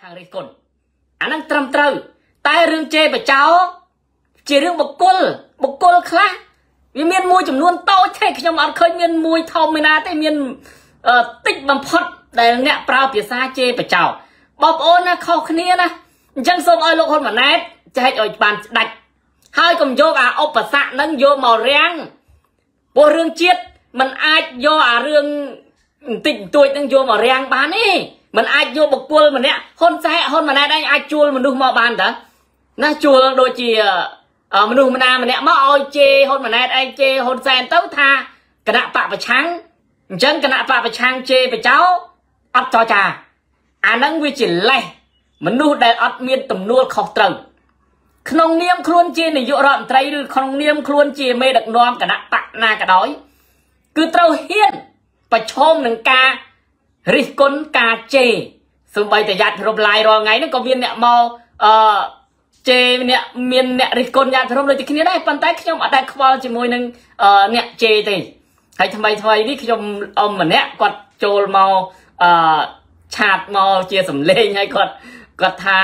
ខាងរិះគន់អាហ្នឹងត្រឹមត្រូវ តែរឿងជេរបចោជារឿងបុគ្គលបុគ្គលខ្លះវាមានមួយចំនួនតូចទេខ្ញុំអត់ឃើញមានមួយធំឯណាទេមានតិចបំផុតដែលអ្នកប្រើភាសាជេរបចោបងប្អូនណាខុសគ្នាណាអញ្ចឹងសូមឲ្យលោកហ៊ុនម៉ាណែតចែកឲ្យបានស្ដាច់ហើយកុំយកអាឧបសគ្គនឹងយកមករាំងព្រោះរឿងជាតិมันអាចយកអារឿងបន្តិចបន្តួចនឹងយកមករាំងបានទេ มันអាចយកបុគ្គលម្នាក់ហ៊ុនសែនហ៊ុនម៉ាណែតឯងអាចជួលមនុស្សមកបានតើណាជួលដូចជាមនុស្សម្នាម្នាក់មកឲ្យជេហ៊ុនម៉ាណែតឯងជេហ៊ុនសែនទៅថាគណៈបកប្រឆាំងអញ្ចឹងគណៈបកប្រឆាំងជេបចោអត់ចរចាអាហ្នឹងវាជាលេសមនុស្សដែលអត់មានទំនួលខុសត្រូវក្នុងនាមខ្លួនជានាយករដ្ឋមន្ត្រីឬក្នុងនាមខ្លួនជាមេដឹកនាំគណៈបកណាក៏ដោយគឺត្រូវហ៊ានប្រឈមនឹងការ រិះគន់ការជេរសូម្បីតែយ៉ាត់រំលាយរាល់ថ្ងៃហ្នឹងក៏មានអ្នកមកអឺជេរអ្នកមានអ្នករិះគន់យ៉ាត់រំដូចគ្នាដែរប៉ុន្តែខ្ញុំអត់ដែលខ្វល់ជាមួយនឹងអ្នកជេរទេហើយថ្មីថ្មីនេះខ្ញុំអ៊ំម្នាក់គាត់ចូលមកអឺឆាតមកជាសម្លេងហើយគាត់គាត់ថា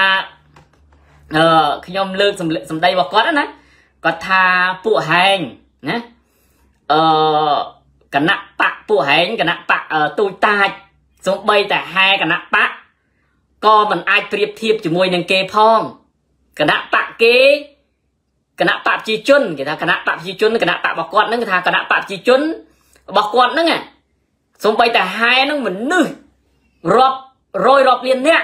អឺខ្ញុំលើកសម្ដីរបស់គាត់ណាគាត់ថាពួកហែងណាអឺគណៈបកពួកហែងគណៈបកទូចតាច សំបីតែហែគណៈបកក៏មិនអាចប្រៀបធៀបជាមួយនឹងគេផងគណៈបកគេគណៈបកប្រជាជនគេថាគណៈបកប្រជាជនគណៈបករបស់គាត់ហ្នឹងគេថាគណៈបកប្រជាជនរបស់គាត់ហ្នឹងសំបីតែហែហ្នឹងមនុស្សរាប់រយរាប់លានអ្នក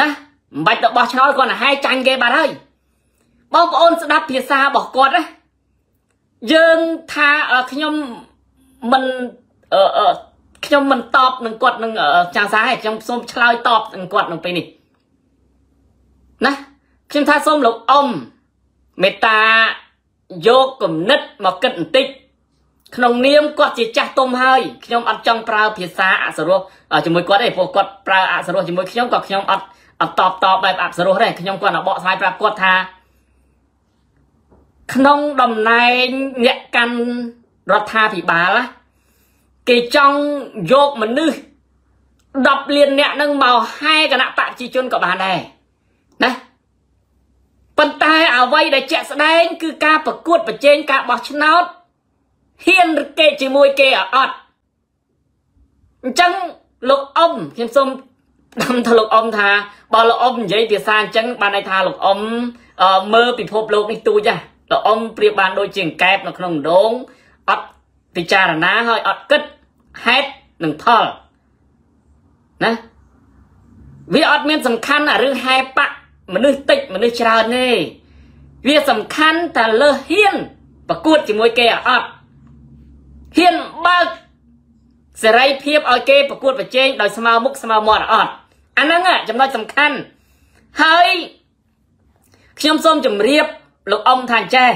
ណាមិនបាច់ទៅបោះឆ្នោតគាត់ទៅហែចាញ់គេបាត់ហើយបងប្អូនស្ដាប់ភាសារបស់គាត់ណាយើងថាខ្ញុំមិនអឺ ខ្ញុំមិនតបនឹងគាត់នឹងចាងសាហើយខ្ញុំសូមឆ្លើយតបនឹងគាត់នឹងពេលនេះណាខ្ញុំថាសូមលោកអ៊ំមេត្តាយកគំនិតមកគិតបន្តិចក្នុងនាមគាត់ជាចាស់ទុំហើយខ្ញុំអត់ចង់ប្រើភាសាអសរោះជាមួយគាត់ទេព្រោះគាត់ប្រើអសរោះជាមួយខ្ញុំក៏ខ្ញុំអត់អត់តបតបបែបអសរោះដែរខ្ញុំគាត់បកស្រាយប្រាប់គាត់ថាក្នុងតំណែងអ្នកកាន់រដ្ឋាភិបាល គេចង់យកមនុស្ស10លានអ្នកនឹងមកហែគណៈបកប្រជាជនក៏បានដែរណាប៉ុន្តែអ្វីដែលជាក់ស្ដែង គឺការប្រកួតប្រជែងការបោះឆ្នោតហ៊ានគេជាមួយគេអត់អញ្ចឹងលោកអ៊ំខ្ញុំសូមដឹងទៅលោកអ៊ំថាបើលោកអ៊ំនិយាយភាសាអញ្ចឹងបានន័យថាលោកអ៊ំមើលពិភពលោកនេះទូចហ่ะលោកអ៊ំប្រៀបបានដូចជាកែបនៅក្នុងដងអត់ ពិចារណាហើយអត់គិតហេតុនិងផលណាវាអត់មានសំខាន់អារឿងហេបៈមនុស្សតិចមនុស្សច្រើនទេវាសំខាន់តែលើសហ៊ានប្រកួតជាមួយគេអត់ហ៊ានបើកសេរីភាពឲ្យគេប្រកួតប្រជែងដោយស្មើមុខស្មើមាត់អត់អាហ្នឹងចំណុចសំខាន់ហើយខ្ញុំសូមជម្រាបលោកអ៊ំថាចេះ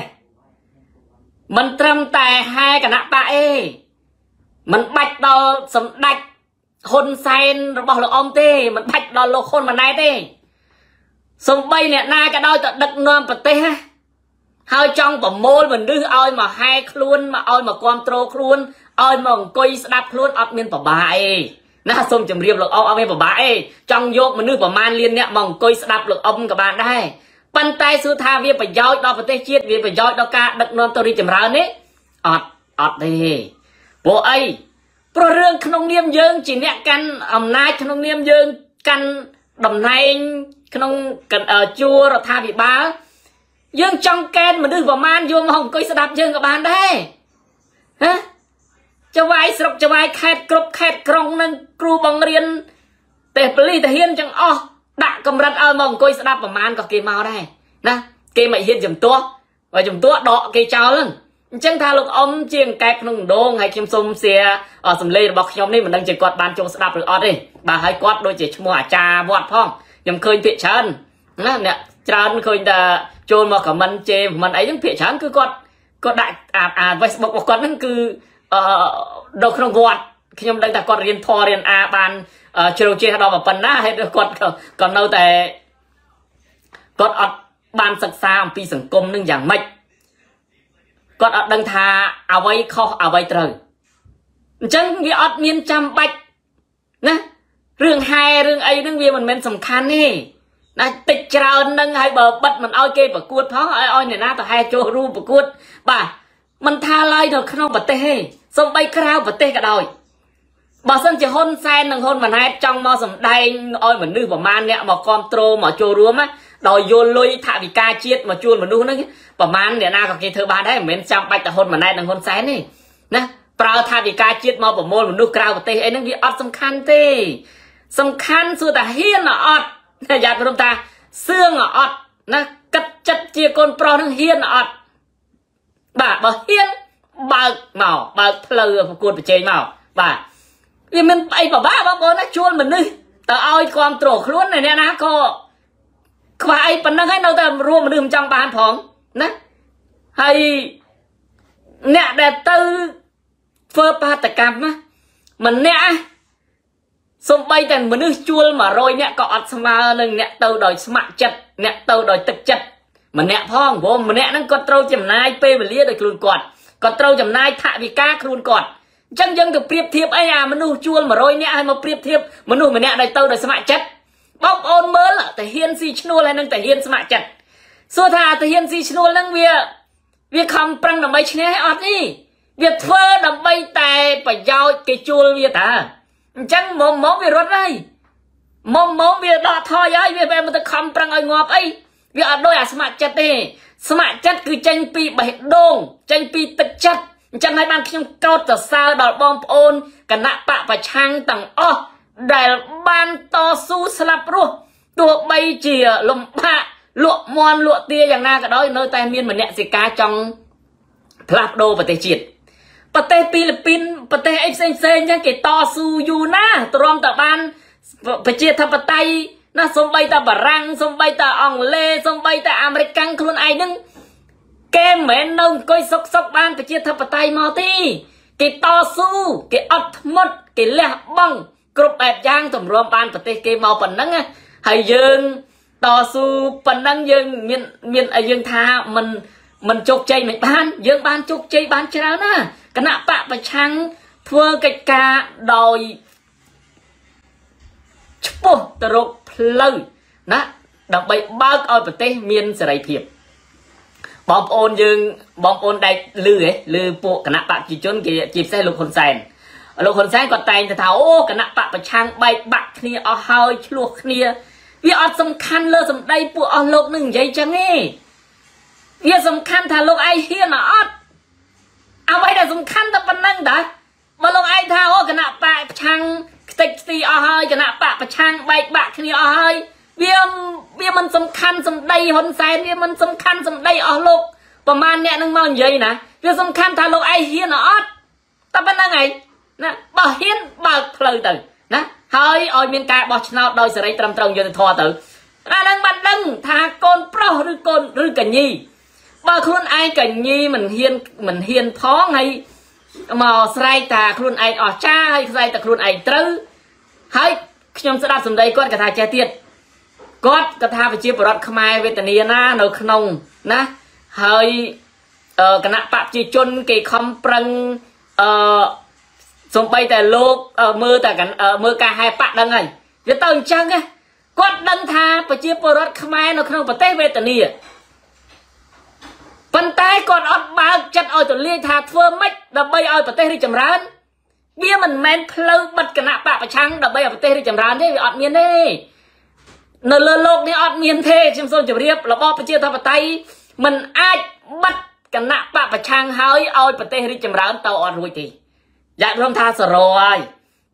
មិនត្រឹមតែហែគណៈបកអេមិនបាច់ដល់សម្ដេចហ៊ុនសែនរបស់លោកអ៊ំទេមិនបាច់ដល់លោកហ៊ុនម៉ាណែតទេសំបីអ្នកណាក៏ដោយទៅដឹកនាំប្រទេសណាហើយចង់ប្រមូលមនុស្សឲ្យមកហែខ្លួនមកឲ្យមកគ្រប់គ្រងខ្លួនឲ្យមកអង្គុយស្ដាប់ខ្លួនអត់មានប្របាអីណាសូមជម្រាបលោកអ៊ំអត់មានប្របាអីចង់យកមនុស្សប្រមាណលានអ្នកមកអង្គុយស្ដាប់លោកអ៊ំក៏បានដែរ ប៉ុន្តែសួរថាវាប្រយោជន៍ដល់ប្រទេសជាតិវាប្រយោជន៍ដល់ការដឹកនាំទៅរីចម្រើននេះអត់អត់ទេព្រោះអីព្រោះរឿងក្នុងនាមយើង ជាអ្នកកាន់អំណាចក្នុងនាមយើងកាន់តំណែងក្នុងជួររដ្ឋាភិបាលយើងចង់កេនមនុស្សប្រមាណយកមកអង្គុយស្ដាប់យើងក៏បានដែរហ៎ចវាយស្រុកចវាយខេតគ្រប់ខេតក្រុងនឹងគ្រូបង្រៀនទេពលីតាហ៊ានទាំងអស់ ដាក់កម្រិតឲ្យមកអង្គុយស្ដាប់ប្រមាណក៏គេមកដែរណាគេមិនហ៊ានជំទាស់បើជំទាស់ដកគេចោលហ្នឹងអញ្ចឹងថាលោកអ៊ំជាងកែបក្នុងដងហើយខ្ញុំសូមសៀសំឡេងរបស់ខ្ញុំនេះមិនដឹងជាគាត់បានចូលស្ដាប់ឬអត់ទេបាទហើយគាត់ដូចជាឈ្មោះអាចារ្យវត្តផងខ្ញុំឃើញពាក្យច្រើនណាអ្នកច្រើនឃើញតែចូលមកខមមិនជេរមិនអីហ្នឹងពាក្យច្រើនគឺគាត់គាត់ដាក់អា Facebook របស់គាត់ហ្នឹងគឺអឺនៅក្នុងវត្តខ្ញុំដឹងថាគាត់រៀនធម៌រៀនអាបាន ជ្រៅជ្រះដល់ប៉ុណ្ណាហើយគាត់ក៏នៅតែគាត់អត់បានសិក្សាអំពីសង្គមនឹងយ៉ាងម៉េចគាត់អត់ដឹងថាអ្វីខុសអ្វីត្រូវអញ្ចឹងវាអត់មានចាំបាច់ណារឿងហែរឿងអីហ្នឹងវាមិនមែនសំខាន់ទេណាតិចច្រើននឹងហើយបើបិទមិនអោយគេប្រកួតផងឲ្យឲ្យអ្នកណាទៅហែចូលរួមប្រកួតបាទមិនថាឡើយនៅក្នុងប្រទេសទេសូម្បីក្រៅប្រទេសក៏ដោយ បើសិនជាហ៊ុនសែននិងហ៊ុនម៉ាណែតចង់មកសម្ដែងឲ្យមនុស្សប្រមាណអ្នកមកគ្រប់គ្រងមកចូលរួមដោយយល់លុយថវិកាជាតិមកជួលមនុស្សហ្នឹងប្រមាណអ្នកណាក៏គេធ្វើបានដែរមិនមែនចាំបាច់តែហ៊ុនម៉ាណែតនិងហ៊ុនសែនទេណាប្រើថវិកាជាតិមកប្រមូលមនុស្សក្រៅប្រទេសអីហ្នឹងវាអត់សំខាន់ទេ សំខាន់សួរតាហ៊ានអត់យ៉ាត់ព្រមតាសឿងអត់ណាគិតចិត្តជាកូនប្រុសនឹងហ៊ានអត់បាទបើហ៊ានបើកមកបើកផ្លូវប្រកួតប្រជែងមកបាទ វាមិនអីពិបាកបងប្អូនណាជួលមនុស្សទៅឲ្យគ្រប់គ្រងខ្លួនអ្នកណាក៏ខ្វះអីប៉ុណ្ណឹងហើយនៅតែរួមមនុស្សមិនចង់បានផងណាហើយអ្នកដែលទៅធ្វើបាតកម្មណាម្នាក់សំបីតែមនុស្សជួល100នាក់ក៏អត់ស្មើនឹងអ្នកទៅដោយស្ម័គ្រចិត្តអ្នកទៅដោយទឹកចិត្តម្នាក់ផងព្រោះម្នាក់ហ្នឹងគាត់ត្រូវចំណាយពេលវេលាដោយខ្លួនគាត់គាត់ត្រូវចំណាយថវិកាខ្លួនគាត់ អញ្ចឹងយើងទៅប្រៀបធៀបអីអាមនុស្សជួល100នាក់ឲ្យមកប្រៀបធៀបមនុស្សម្នាក់ដែលទៅដោយស្ម័គ្រចិត្តបងប្អូនមើលតាហ៊ានស៊ីឈ្នួលហើយនឹងតាហ៊ានស្ម័គ្រចិត្តសួរថាតាហ៊ានស៊ីឈ្នួលហ្នឹងវាវាខំប្រឹងដើម្បីឈ្នះអត់ទេវាធ្វើដើម្បីតែប្រយោជន៍គេជួលវាតាអញ្ចឹងមុំមុំវារត់ហើយមុំមុំវាដកថយហើយវាបែរមកទៅខំប្រឹងឲ្យងាប់អីវាអត់ដូចអាស្ម័គ្រចិត្តទេស្ម័គ្រចិត្តគឺចេញពីបេះដូងចេញពីទឹកចិត្ត អញ្ចឹងហើយបានខ្ញុំកោតសរសើរដល់បងប្អូនគណៈបកប្រឆាំងទាំងអស់ដែលបានតស៊ូស្លាប់រស់ទោះបីជាលំបាកលក់មន់លក់ទាយ៉ាងណាក៏ដោយនៅតែមានមនសិការចង់ផ្លាស់ប្ដូរប្រទេសជាតិប្រទេសពីលីពីនប្រទេសអីផ្សេងផ្សេងចឹងគេតស៊ូយូរណាទ្រាំតែបានប្រជាធិបតេយ្យណាសំបីតែបារាំងសំបីតែអង់គ្លេសសំបីតែអាមេរិកខ្លួនឯងនឹង គេមិនមែននៅអង្គុយសុកសុកបានប្រជាធិបតេយ្យមកទេគេតស៊ូគេអត់ធ្មត់គេលះបង់គ្រប់បែបយ៉ាងតម្រាំបានប្រទេសគេមកប៉ុណ្ណឹងហើយយើងតស៊ូប៉ុណ្ណឹងយើងមានមានយើងថាមិនមិនជោគជ័យមិនបាន យើងបានជោគជ័យបានច្រើនណាគណៈបកប្រឆាំងធ្វើកិច្ចការដោយឈ្មោះទៅរកផ្លូវណាដើម្បីបើកឲ្យប្រទេសមានសេរីភាព បងប្អូនយើងបងប្អូនដែលលឺហ៎លឺពួកគណៈបកប្រជាជនគេជាពិសេសលោកហ៊ុនសែនលោកហ៊ុនសែនគាត់តែងទៅថាអូគណៈបកប្រឆាំងបែកបាក់គ្នាអស់ហើយឆ្លោះគ្នាវាអត់សំខាន់លើសម្ដីពួកអស់លោកនឹងនិយាយចឹងទេវាសំខាន់ថាលោកឯងហ៊ានអត់អ្វីដែលសំខាន់តែប៉ុណ្្នឹងដែរបើលោកឯងថាអូគណៈបកប្រឆាំងខ្ទេចខ្ទីអស់ហើយគណៈបកប្រឆាំងបែកបាក់គ្នាអស់ហើយវាវាមិន សំខាន់សម្ដីហ៊ុនសែនវាមិនសំខាន់សម្ដីអស់លោកប្រហែលអ្នកនឹងមកនិយាយណាវាសំខាន់ថាលោកឯងហ៊ានអត់តែប៉ុណ្្នឹងឯងណាបើហ៊ានបើកផ្លូវទៅណាហើយឲ្យមានការបោះឆ្នោតដោយសេរីត្រឹមត្រូវយុត្តិធម៌ទៅអានឹងបានដឹងថាកូនប្រុសឬកូនឬកញីបើខ្លួនឯងកញីមិនហ៊ានមិនហ៊ានផងហើយមកស្រែកថាខ្លួនឯងអស់ចាហើយស្រែកថាខ្លួនឯងត្រូវហើយខ្ញុំស្ដាប់សម្ដីគាត់គាត់ថាចេះទៀត គាត់គាត់ថាប្រជាពលរដ្ឋខ្មែរវេទនាណានៅក្នុងណាហើយគណៈបព្វជិជនគេខំប្រឹងអឺសំបីតែលោកមើលតែមើលការហែបាក់ដឹងហើយវាទៅអញ្ចឹងគាត់ដឹងថាប្រជាពលរដ្ឋខ្មែរនៅក្នុងប្រទេសវេទនាប៉ុន្តែគាត់អត់បើកចិត្តឲ្យទលាយថាធ្វើម៉េចដើម្បីឲ្យប្រទេសរីកចម្រើន វាមិនមែនផ្លូវបិទគណៈបកប្រឆាំងដើម្បីឲ្យប្រទេសរីកចម្រើនទេវាអត់មានទេ នៅលើโลกនេះអត់មានទេខ្ញុំសូមជម្រាបរបបប្រជាធិបតេយ្យមិនអាចបិទគណៈបកប្រឆាំងហើយឲ្យប្រទេសរីកចម្រើនទៅអត់រួចទេយ៉ាក់រំថាសរហើយ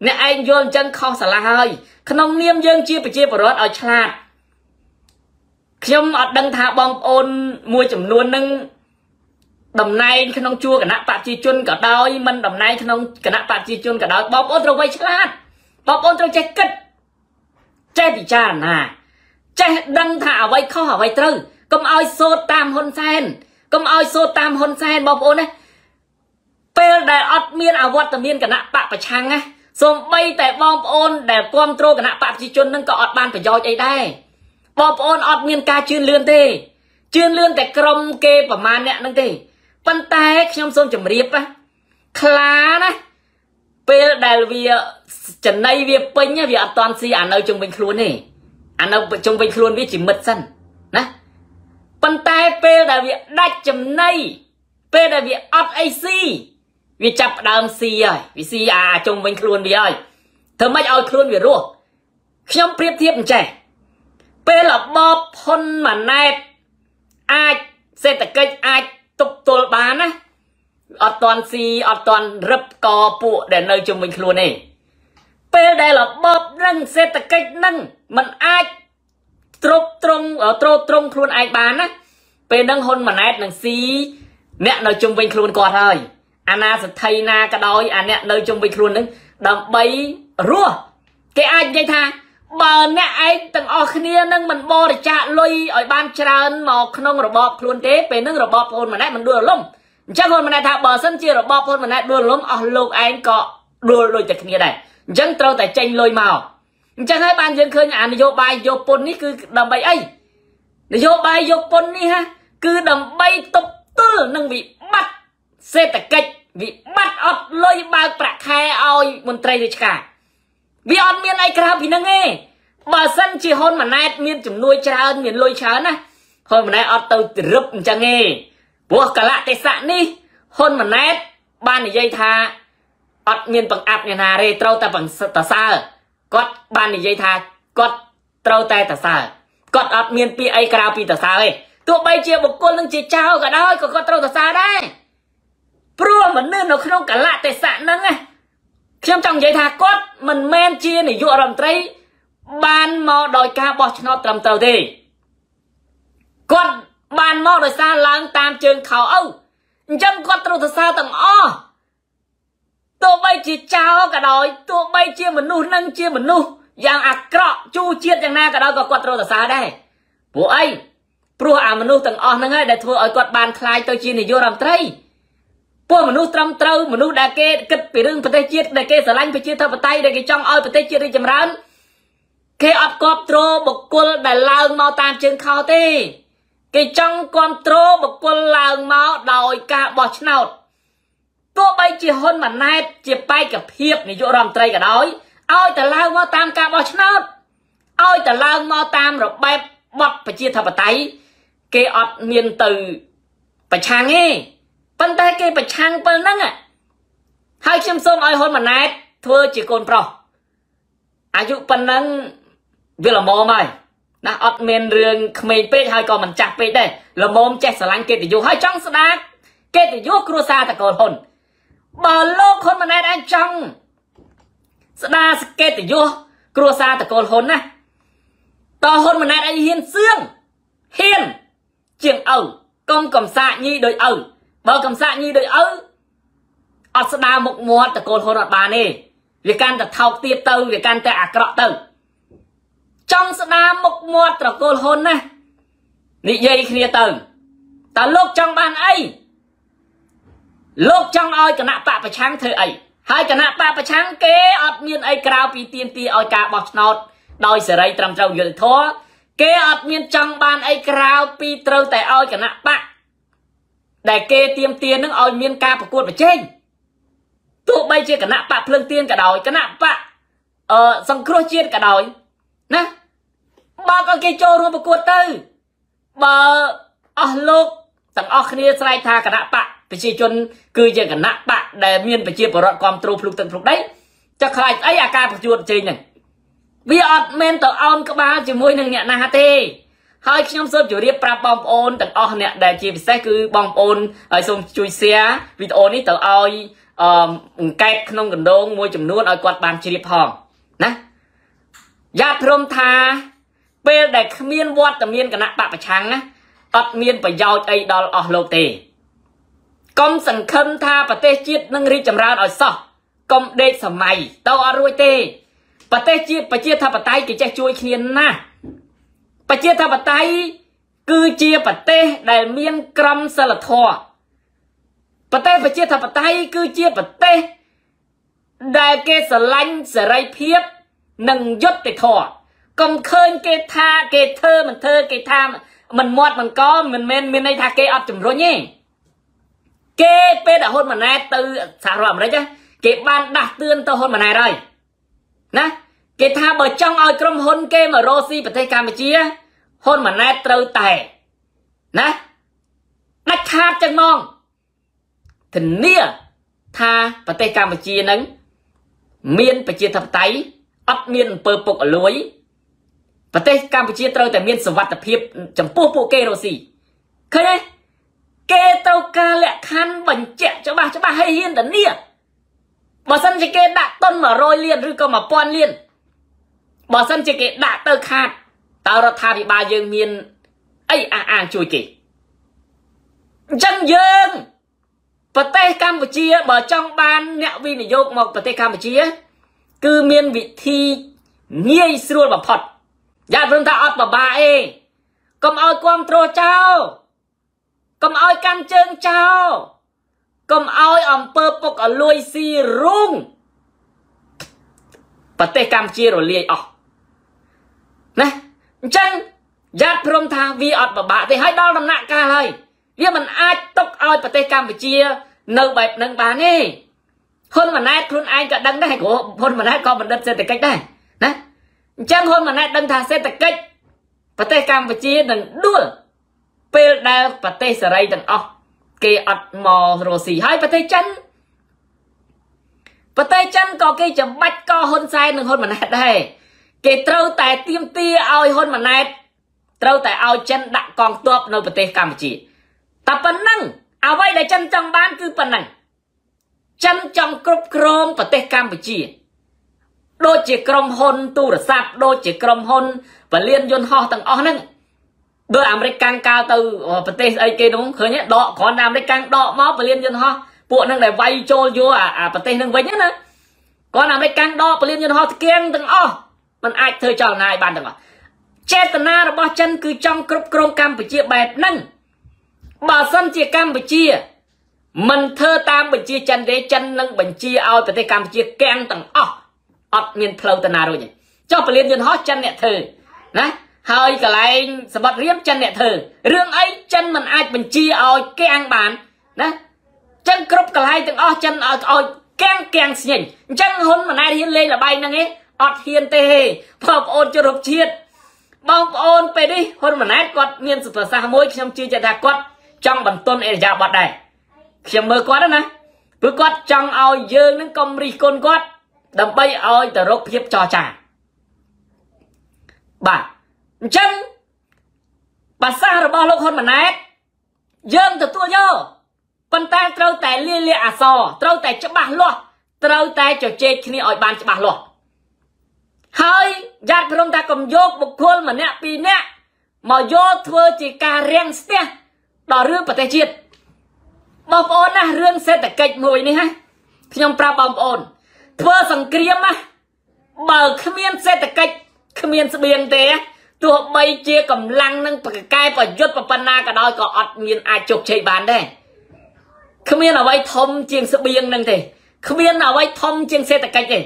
អ្នកឯងយល់អញ្ចឹងខុសឆ្លាស់ហើយក្នុងនាមយើងជាប្រជាពលរដ្ឋឲ្យឆ្លាតខ្ញុំអត់ដឹងថាបងប្អូនមួយចំនួននឹងតំណែងក្នុងជួរគណៈបព្វជិជនក៏ដោយមិនតំណែងក្នុងគណៈបព្វជិជនក៏ដោយបងប្អូនត្រូវវៃឆ្លាតបងប្អូនត្រូវចេះគិតចេះពិចារណា ចេះដឹងថាអ្វីខុសអ្វីត្រូវកុំឲ្យសូត្រតាមហ៊ុនសែនកុំឲ្យសូត្រតាមហ៊ុនសែនបងប្អូនណាពេលដែលអត់មានអវត្តមានគណៈបកប្រឆាំងណាសូម្បីតែបងប្អូនដែលគ្រប់គ្រងគណៈបកប្រជាជននឹងក៏អត់បានប្រយោជន៍អីដែរបងប្អូនអត់មានការជឿនលឿនទេជឿនលឿនតែក្រុមគេប្រមាណអ្នកនឹងទេប៉ុន្តែខ្ញុំសូមជម្រាបណាខ្លាណាពេលដែលវាចំណៃវាពេញវាអត់តាន់ស៊ីអានៅជុំវិញខ្លួនទេ អានៅជុំវិញខ្លួនវាជាមិត្តសិនណាប៉ុន្តែពេលដែលវាដាច់ចំណៃពេលដែលវាអត់អីស៊ីវាចាប់ដើមស៊ីហើយវាស៊ីអាជុំវិញខ្លួនវាហើយធ្វើម៉េចឲ្យខ្លួនវារស់ខ្ញុំប្រៀបធៀបអញ្ចេះពេលរបបផុនម៉ាណែតអាចសេដ្ឋកិច្ចអាចទប់ទល់បានណាអត់តន់ស៊ីអត់តន់រឹបកពួកដែលនៅជុំវិញខ្លួនទេពេលដែលរបបនឹងសេដ្ឋកិច្ចនឹង มันអាចទ្រពត្រង់ត្រោត្រង់ខ្លួនឯងបានណាពេលហ្នឹងហ៊ុនម៉ាណែតនឹងស៊ីអ្នកនៅជុំវិញខ្លួនគាត់ហើយអាណាសទ្ធិណាក៏ដោយអាអ្នកនៅជុំវិញខ្លួននឹងដើម្បីរស់គេអាចនិយាយថាបើអ្នកឯងទាំងអស់គ្នានឹងមិនបរិច្ចាគលុយឲ្យបានច្រើនមកក្នុងរបបខ្លួនទេពេលហ្នឹងរបបហ៊ុនម៉ាណែតមិនដួលរលំអញ្ចឹងហ៊ុនម៉ាណែតថាបើសិនជារបបហ៊ុនម៉ាណែតដួលរលំអស់លោកឯងក៏ដួលដូចតែគ្នាដែរអញ្ចឹងត្រូវតែចេញលុយមក អញ្ចឹងហើយបានយើងឃើញអានយោបាយយកពុននេះគឺដើម្បីអីនយោបាយយកពុននេះហ่ะគឺដើម្បីទប់ទល់នឹងវិបត្តិសេដ្ឋកិច្ចវិបត្តិអត់លុយបើកប្រាក់ខែឲ្យមន្ត្រីរាជការវាអត់មានអីក្រៅពីហ្នឹងទេបើសិនជាហ៊ុនម៉ាណែតមានជំនួយច្រើនមានលុយច្រើនណាហ៊ុនម៉ាណែតអត់ទៅរឹបអញ្ចឹងទេព្រោះកលៈទេសៈនេះហ៊ុនម៉ាណែតបាននិយាយថាអត់មានបង្អាប់អ្នកណាទេត្រូវតែបង្សើរ គាត់បាននិយាយថាគាត់ត្រូវតែតសើគាត់អត់មានពាក្យអីក្រៅពីតសើទេទោះបីជាបុគ្គលនឹងជាចៅក៏ដោយក៏គាត់ត្រូវតសើដែរព្រោះមនុស្សនៅក្នុងកលៈទេសៈហ្នឹងខ្ញុំចង់និយាយថាគាត់មិនមែនជានាយករដ្ឋមន្ត្រី បានមកដោយការបោះឆ្នោតត្រឹមត្រូវទេគាត់បានមកដោយសារឡើងតាមជើងខោឪអញ្ចឹងគាត់ត្រូវសរសើរទាំងអស់ ទោះបីជាចោរក៏ដោយទោះបីជាមនុស្សនឹងជាមនុស្សយ៉ាងអាក្រក់ជូរជាតិយ៉ាងណាក៏ដោយក៏គាត់ត្រូវសរសើរដែរពួកអីព្រោះអាមនុស្សទាំងអស់ហ្នឹងហើយដែលធ្វើឲ្យគាត់បានខ្លាយទៅជានាយករដ្ឋមន្ត្រីពួកមនុស្សត្រឹមត្រូវមនុស្សដែលគេគិតពីរឿងប្រទេសជាតិដែលគេស្រឡាញ់ប្រជាធិបតេយ្យដែលគេចង់ឲ្យប្រទេសជាតិរីកចម្រើនគេអត់គ្រប់គ្រងបុគ្គលដែលឡើងមកតាមជើងខោទេគេចង់គ្រប់គ្រងបុគ្គលឡើងមកដោយការបោះឆ្នោត ទោះបីជាហ៊ុនម៉ាណែតជាបេក្ខភាពនាយករដ្ឋមន្ត្រីក៏ដោយឲ្យតែឡើងមកតាមការបោះឆ្នោតឲ្យតែឡើងមកតាមរបបបត់ប្រជាធិបតេយ្យគេអត់មានទៅប្រឆាំងទេប៉ុន្តែគេប្រឆាំងពេលហ្នឹងហើយខ្ញុំសូមឲ្យហ៊ុនម៉ាណែតធ្វើជាកូនប្រុសអាយុប៉ុណ្ណឹងវាល្មមហើយណាអត់មានរឿងក្មេងពេកហើយក៏មិនចាស់ពេកដែរល្មមចេះស្រឡាញ់កិត្តិយសហើយចង់ស្ដារកិត្តិយសគ្រួសារតកូលហ៊ុន បើលោកហ៊ុនម៉ាណែតអាចចង់ស្ដារកិត្តិយសគ្រួសារតកូលហ៊ុនណាតហ៊ុនម៉ាណែតអាចហ៊ានសឿងហ៊ានជាងឪកុំកំសាកញីដោយឪបើកំសាកញីដោយឪអត់ស្ដារមុខមាត់តកូលហ៊ុនអត់បានទេវាកាន់តែថោកទៀតទៅវាកាន់តែអាក្រក់ទៅចង់ស្ដារមុខមាត់ត្រកូលហ៊ុនណានិយាយគ្នាទៅតើលោកចង់បានអី លោកចង់ឲ្យគណៈបកប្រឆាំងធ្វើអីហើយគណៈបកប្រឆាំងគេអត់មានអីក្រៅពីទៀមទីឲ្យការបោះឆ្នោតដោយសេរីត្រឹមត្រូវយុត្តិធម៌គេអត់មានចង់បានអីក្រៅពីត្រូវតែឲ្យគណៈបកដែលគេទៀមទានឹងឲ្យមានការប្រកួតប្រជែងទោះបីជាគណៈបកភ្លឹងទៀនក៏ដោយគណៈបកអឺសង្គ្រោះជាតិក៏ដោយណាបើក៏គេចូលរួមប្រកួតទៅបើអស់លោកទាំងអស់គ្នាស្រែកថាគណៈបក ប្រជាជន គឺជាគណៈបកដែលមានប្រជាពលរដ្ឋគ្រប់គ្រងភ្លុកទឹកភ្លុកដីចុះខ្លាចអីអាការប្រជួតជ័យហ្នឹងវាអត់មែនទៅអោនក្បាលជាមួយនឹងអ្នកណាទេហើយខ្ញុំសូមជម្រាបប្រាប់បងប្អូនទាំងអស់អ្នកដែលជាពិសេសគឺបងប្អូនហើយសូមជួយ share វីដេអូនេះទៅឲ្យអឺអង្កេតក្នុងកណ្ដងមួយចំនួនឲ្យគាត់បានជ្រាបផងណាយ៉ាព្រមថា ពេលដែលគ្មានវត្តមានគណៈបពប្រឆាំងណាអត់មានប្រយោជន៍អីដល់អស់លោកទេ កុំសង្ឃឹមថាប្រទេសជាតិនឹងរីកចម្រើនឲ្យសោះកុំដេកសម័យទៅអត់រួចទេប្រទេសជាតិប្រជាធិបតេយ្យគេចេះជួយគ្នាណាស់ប្រជាធិបតេយ្យគឺជាប្រទេសដែលមានក្រមសីលធម៌ប្រទេសប្រជាធិបតេយ្យគឺជាប្រទេសដែលគេស្រឡាញ់សេរីភាពនិងយុត្តិធម៌កុំឃើញគេថាគេធ្វើមិនធ្វើគេថាមិនមាត់មិនកមិនមែនមានន័យថាគេអត់ជំរុញទេ គេពេលដែលហ៊ុនម៉ាណែតទៅសហរដ្ឋអាមេរិកគេបានដាស់តឿនទៅហ៊ុនម៉ាណែតហើយណាគេថាបើចង់ឲ្យក្រុមហ៊ុនគេមករកស៊ីប្រទេសកម្ពុជាហ៊ុនម៉ាណែតត្រូវតែណាដាច់ខាតចឹងហ្មងធានាថាប្រទេសកម្ពុជានឹងមានប្រជាធិបតេយ្យអត់មានអំពើពុករលួយប្រទេសកម្ពុជាត្រូវតែមានសវត្ថភាពចំពោះពួកគេរុស្ស៊ីឃើញទេ គេត្រូវការលក្ខខណ្ឌបញ្ជាក់ច្បាស់ច្បាស់ឲ្យហ៊ានតានីបើសិនជាគេដាក់តុន100លានឬក៏1000លានបើសិនជាគេដាក់ទៅខាតតើរដ្ឋាភិបាលយើងមានអីអះអាងជួយគេអញ្ចឹងយើងប្រទេសកម្ពុជាបើចង់បានអ្នកវិនិយោគមកប្រទេសកម្ពុជា គឺមានវិធីងាយស្រួលបំផុតយ៉ាព្រមថាអត់បបាអេកុំឲ្យគ្រប់គ្រងចោល កុំឲ្យកាន់ជើងចោលកុំឲ្យអំពើពុកអលួយស៊ីរុងប្រទេសកម្ពុជារលាយអស់ណាអញ្ចឹងយ៉ាត់ព្រមថាវាអត់បបាក់ទេហើយដល់ដំណាក់កាលហើយវាមិនអាចទុកឲ្យប្រទេសកម្ពុជា នៅបែបហ្នឹងបានទេហ៊ុនម៉ាណែតខ្លួនឯងក៏ដឹងដែរព្រោះហ៊ុនម៉ាណែតក៏បណ្ឌិតសេដ្ឋកិច្ចដែរណាអញ្ចឹងហ៊ុនម៉ាណែតដឹងថាសេដ្ឋកិច្ចប្រទេសកម្ពុជានឹងដួល ពេលដែលប្រទេសសេរីទាំងអស់គេអត់មករស់ស៊ីហើយប្រទេសចិនប្រទេសចិនក៏គេចាំបាច់កហ៊ុនសែននិងហ៊ុនម៉ាណែតដែរគេត្រូវតែទៀមទាឲ្យហ៊ុនម៉ាណែតត្រូវតែឲ្យចិនដាក់កងទ័ពនៅប្រទេសកម្ពុជាតែប៉ុណ្ណឹងអ្វីដែលចិនចង់បានគឺប៉ុណ្ណឹងចិនចង់គ្រប់គ្រងប្រទេសកម្ពុជាដូចជាក្រុមហ៊ុនទូរស័ព្ទដូចជាក្រុមហ៊ុនពលានយន្តហោះទាំងអស់ហ្នឹង ដូចអាមេរិកកាំងកាលទៅប្រទេសស្អីគេនោះឃើញដកគ្រាន់តែអាមេរិកកាំងដកមកពលានយន្តហោះពួកហ្នឹងដែលវាយចូលយកអាប្រទេសហ្នឹងវិញណាគ្រាន់អាមេរិកកាំងដកពលានយន្តហោះស្គៀងទាំងអស់มันអាចធ្វើចលនាឲ្យបានទាំងអស់ចេតនារបស់ចិនគឺចង់គ្រប់គ្រងកម្ពុជាបែបហ្នឹងបើសិនជាកម្ពុជាមិនធ្វើតាមបញ្ជាចិនទេចិននឹងបញ្ជាឲ្យប្រទេសកម្ពុជាកាំងទាំងអស់អត់មានផ្លូវទៅណារួចទេចុះពលានយន្តហោះចិនអ្នកធ្វើណា ហើយកន្លែងសម្បត្តិរៀបចិនអ្នកធ្វើរឿងអីចិនមិនអាចបញ្ជាឲ្យកាំងបានណាចិនគ្រប់កន្លែងទាំងអស់ចិនឲ្យឲ្យកាំងកាំងស្ញិញអញ្ចឹងហ៊ុនម៉ាណែតហ៊ានលេងលបាយហ្នឹងឯងអត់ហ៊ានទេបងប្អូនជរុបជាតិបងប្អូនពេលនេះហ៊ុនម៉ាណែតគាត់មានសុប្រសាសន៍មួយខ្ញុំជឿចិត្តថាគាត់ចង់បន្ទន់អេរយាប័តដែរខ្ញុំមើលគាត់ណាព្រោះគាត់ចង់ឲ្យយើងនឹងកុំរិះគន់គាត់ដើម្បីឲ្យទៅរកភាពចរចាបាទ អញ្ចឹងបាសារបស់លោកហ៊ុនម៉ាណែតយើងទទួលយកប៉ុន្តែត្រូវតែលាលាអសរត្រូវតែច្បាស់លាស់ត្រូវតែជជែកគ្នាឲ្យបានច្បាស់លាស់ហើយយ៉ាត់ព្រមថាកុំយកបុគ្គលម្នាក់ពីរនាក់មកយកធ្វើជាការរាំងស្ទះដល់រឿងប្រទេសជាតិបងប្អូនណារឿងសេដ្ឋកិច្ចមួយនេះណាខ្ញុំប្រាប់បងប្អូន ធ្វើសង្គ្រាមណាបើគ្មានសេដ្ឋកិច្ចគ្មានស្បៀងទេ ទោះបីជាកម្លាំងនឹងប្រកែប្រយុទ្ធប៉ុណ្ណាក៏ដោយក៏អត់មានអាចជោគជ័យបានដែរគ្មានអ្វីធំជាងស្បៀងនឹងទេគ្មានអ្វីធំជាងសេដ្ឋកិច្ចទេ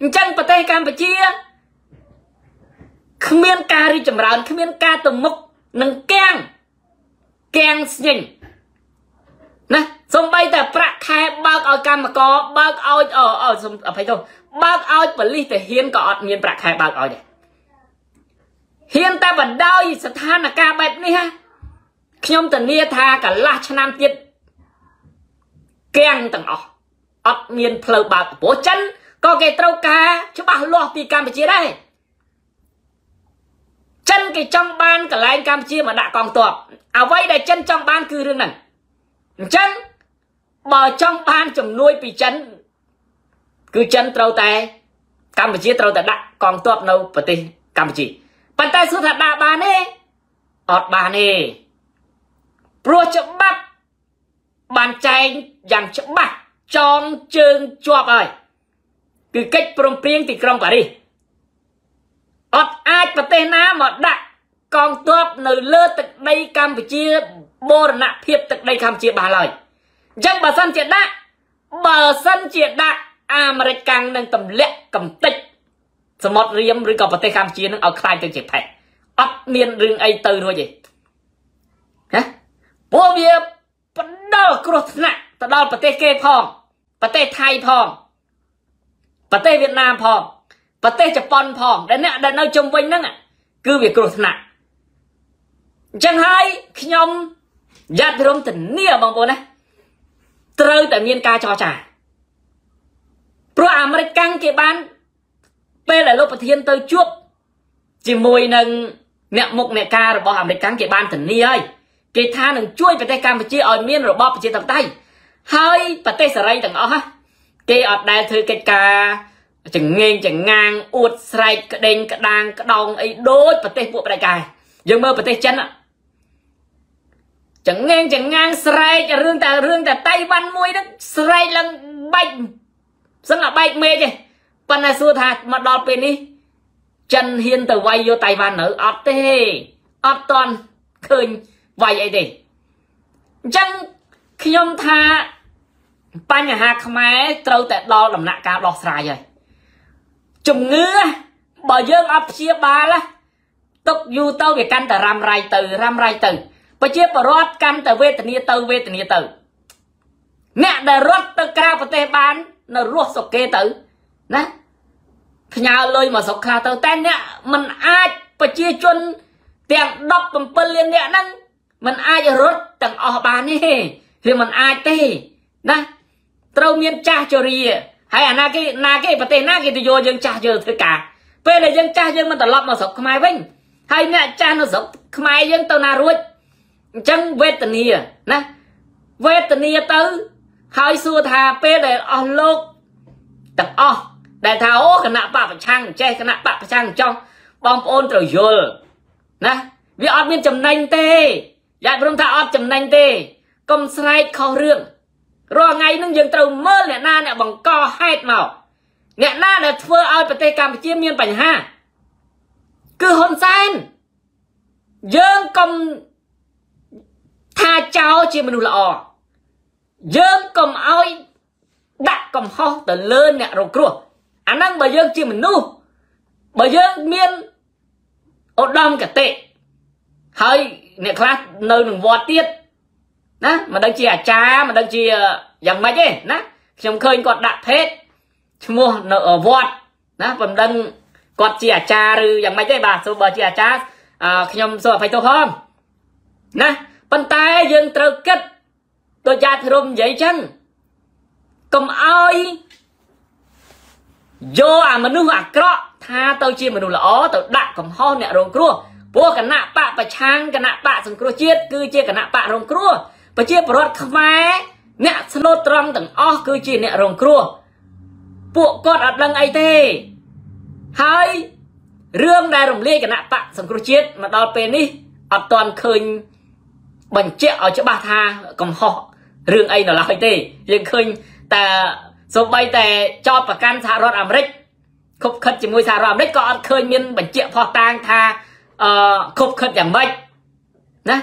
អញ្ចឹងប្រទេសកម្ពុជាគ្មានការរីកចម្រើនគ្មានការទៅមុខនឹងកាំងកាំងស្ញិញណាសំបីតែប្រាក់ខែបើកឲ្យកម្មករបើកឲ្យអឺសំអភ័យទោសបើកឲ្យប៉លិសទៅហ៊ានក៏អត់មានប្រាក់ខែបើកឲ្យដែរ ហ៊ានតែបណ្ដោយស្ថានភាពបែបនេះហ่ะខ្ញុំធានាថាកន្លះឆ្នាំទៀតកាំងទាំងអស់អត់មានផ្លូវបើកព្រោះចិនក៏គេត្រូវការច្បាស់លាស់ពីកម្ពុជាដែរចិនគេចង់បានកន្លែងកម្ពុជាមកដាក់កងទ័ពអ្វីដែលចិនចង់បានគឺរឿងហ្នឹងអញ្ចឹងបើចង់បានជំនួយពីចិនគឺចិនត្រូវតែកម្ពុជាត្រូវតែដាក់កងទ័ពនៅប្រទេសកម្ពុជា ប៉ុន្តែសួរថាដាក់បានទេអត់បានទេព្រោះច្បាប់បានចែងយ៉ាងច្បាស់ចងជើងជាប់ហើយគឺកិច្ចព្រមព្រៀងទីក្រុងប៉ារីសអត់អាចប្រទេសណាមកដាក់កងទ័ពនៅលើទឹកដីកម្ពុជាបូរណភាពទឹកដីកម្ពុជាបានឡើយអញ្ចឹងបើសិនជាដាក់បើសិនជាដាក់អាមេរិកកាំងនឹងទម្លាក់កំតិច សមុទ្ររៀមឬក៏ប្រទេសកម្ពុជានឹងឲ្យខ្លាយទៅជាផេះអត់មានរឿងអីទៅរួចទេណាពួកវាបណ្ដោះគ្រោះថ្នាក់ទៅដល់ប្រទេសគេផងប្រទេសថៃផងប្រទេសវៀតណាមផងប្រទេសជប៉ុនផងដែលអ្នកដែលនៅជុំវិញហ្នឹងគឺវាគ្រោះថ្នាក់អញ្ចឹងហើយខ្ញុំយ៉ាត់រំធានាបងប្អូនណាត្រូវតែមានការចរចាព្រោះអាមេរិកកាំងគេបាន ពេលដែលលោកប្រធានទៅជួបជាមួយនឹងអ្នកមុខអ្នកការរបស់អាមេរិកកាំងគេបានធានាហើយគេថានឹងជួយប្រទេសកម្ពុជាឲ្យមានរបបប្រជាធិបតេយ្យហើយប្រទេសសេរីទាំងអស់គេអត់ដែលធ្វើកិច្ចការចងេងចងាងអួតស្រែកក្តេងក្តាងក្តោងអីដូចប្រទេសពួកប្រដេកាយយើងមើលប្រទេសចិនចងេងចងាងស្រែករឿងតែរឿងតែតៃវ៉ាន់មួយហ្នឹងស្រែកឡើងបែកសឹងអាបែកមេឃទេ ប៉ុន្តែសួរថាមកដល់ពេលនេះចិនហ៊ានទៅវាយយកតៃវ៉ាន់នៅអត់ទេអត់តន់ឃើញវាយអីទេអញ្ចឹងខ្ញុំថាបញ្ហាខ្មែរត្រូវតែដល់ដំណាក់កាលដោះស្រាយហើយជំងឺបើយើងអត់ព្យាបាលទុកយូរទៅវាកាន់តែរ៉ាំរ៉ៃទៅរ៉ាំរ៉ៃទៅប្រជាពលរដ្ឋកាន់តែវេទនាទៅវេទនាទៅអ្នកដែលរត់ទៅក្រៅប្រទេសបាន នៅរស់សុកេទៅណា ផ្ញើលុយមកស្រុកខ្លះទៅតែអ្នកมันអាចប្រជាជនទាំង17លានអ្នកហ្នឹងมันអាចរត់ទាំងអស់បានទេវាมันអាចទេណាត្រូវមានចាស់ជរាហើយអាណាគេណាគេប្រទេសណាគេទៅយកយើងចាស់យើងធ្វើការពេលដែលយើងចាស់យើងមិនត្រឡប់មកស្រុកខ្មែរវិញហើយអ្នកចាស់នៅស្រុកខ្មែរយើងទៅណារួចអញ្ចឹងវេទនាណាវេទនាទៅហើយសួរថាពេលដែលអស់លោកទាំងអស់ ដែលថាអូគណៈបពប្រឆាំងចេះគណៈបពប្រឆាំងចោះបងប្អូនត្រូវយល់ណាវាអត់មានចំណេញទេយ៉ាព្រមថាអត់ចំណេញទេកុំស្រែកខុសរឿងរាល់ថ្ងៃនឹងយើងត្រូវមើលអ្នកណាអ្នកបង្កហេតុមកអ្នកណាដែលធ្វើឲ្យប្រទេសកម្ពុជាមានបញ្ហា គឺហ៊ុនសែនយើងកុំថាចោលជាមនុស្សល្អយើងកុំឲ្យដាក់កំហុសទៅលើអ្នករងគ្រោះ អាហ្នឹងបើយើងជាមនុស្សបើយើងមានឧត្តមគតិហើយអ្នកខ្លះនៅនឹងវត្តទៀតណាមិនដឹងជាអាចារ្យមិនដឹងជាយ៉ាងម៉េចទេណាខ្ញុំឃើញគាត់ដាក់ភេទឈ្មោះនៅវត្តណាមិនដឹងគាត់ជាអាចារ្យឬយ៉ាងម៉េចទេបាទសូមបើជាអាចារ្យខ្ញុំសូមអភ័យទោសផងណាប៉ុន្តែយើងត្រូវគិតដូចយ៉ាធរមនិយាយចឹងកុំអោយ យកអាមនុស្សអាក្រក់ថាទៅជាមនុស្សល្អទៅដាក់កំហុសអ្នករងគ្រោះព្រោះគណៈបកប្រឆាំងគណៈបកសង្គ្រោះជាតិគឺជាគណៈបករងគ្រោះប្រជាពលរដ្ឋខ្មែរអ្នកស្លូតត្រង់ទាំងអស់គឺជាអ្នករងគ្រោះពួកគាត់អត់ដឹងអីទេហើយរឿងដែលរំលាយគណៈបកសង្គ្រោះជាតិមកដល់ពេលនេះអត់ទាន់ឃើញបញ្ជាក់ឲ្យច្បាស់ថាកំហុសរឿងអីនៅឡើយទេយើងឃើញតែ សូម្បីតែចោតប្រកាន់សហរដ្ឋអាមេរិកខົບខិតជាមួយសហរដ្ឋអាមេរិកក៏អត់ឃើញមានបញ្ជាក់ផុសតាងថាអឺខົບខិតយ៉ាងម៉េចណា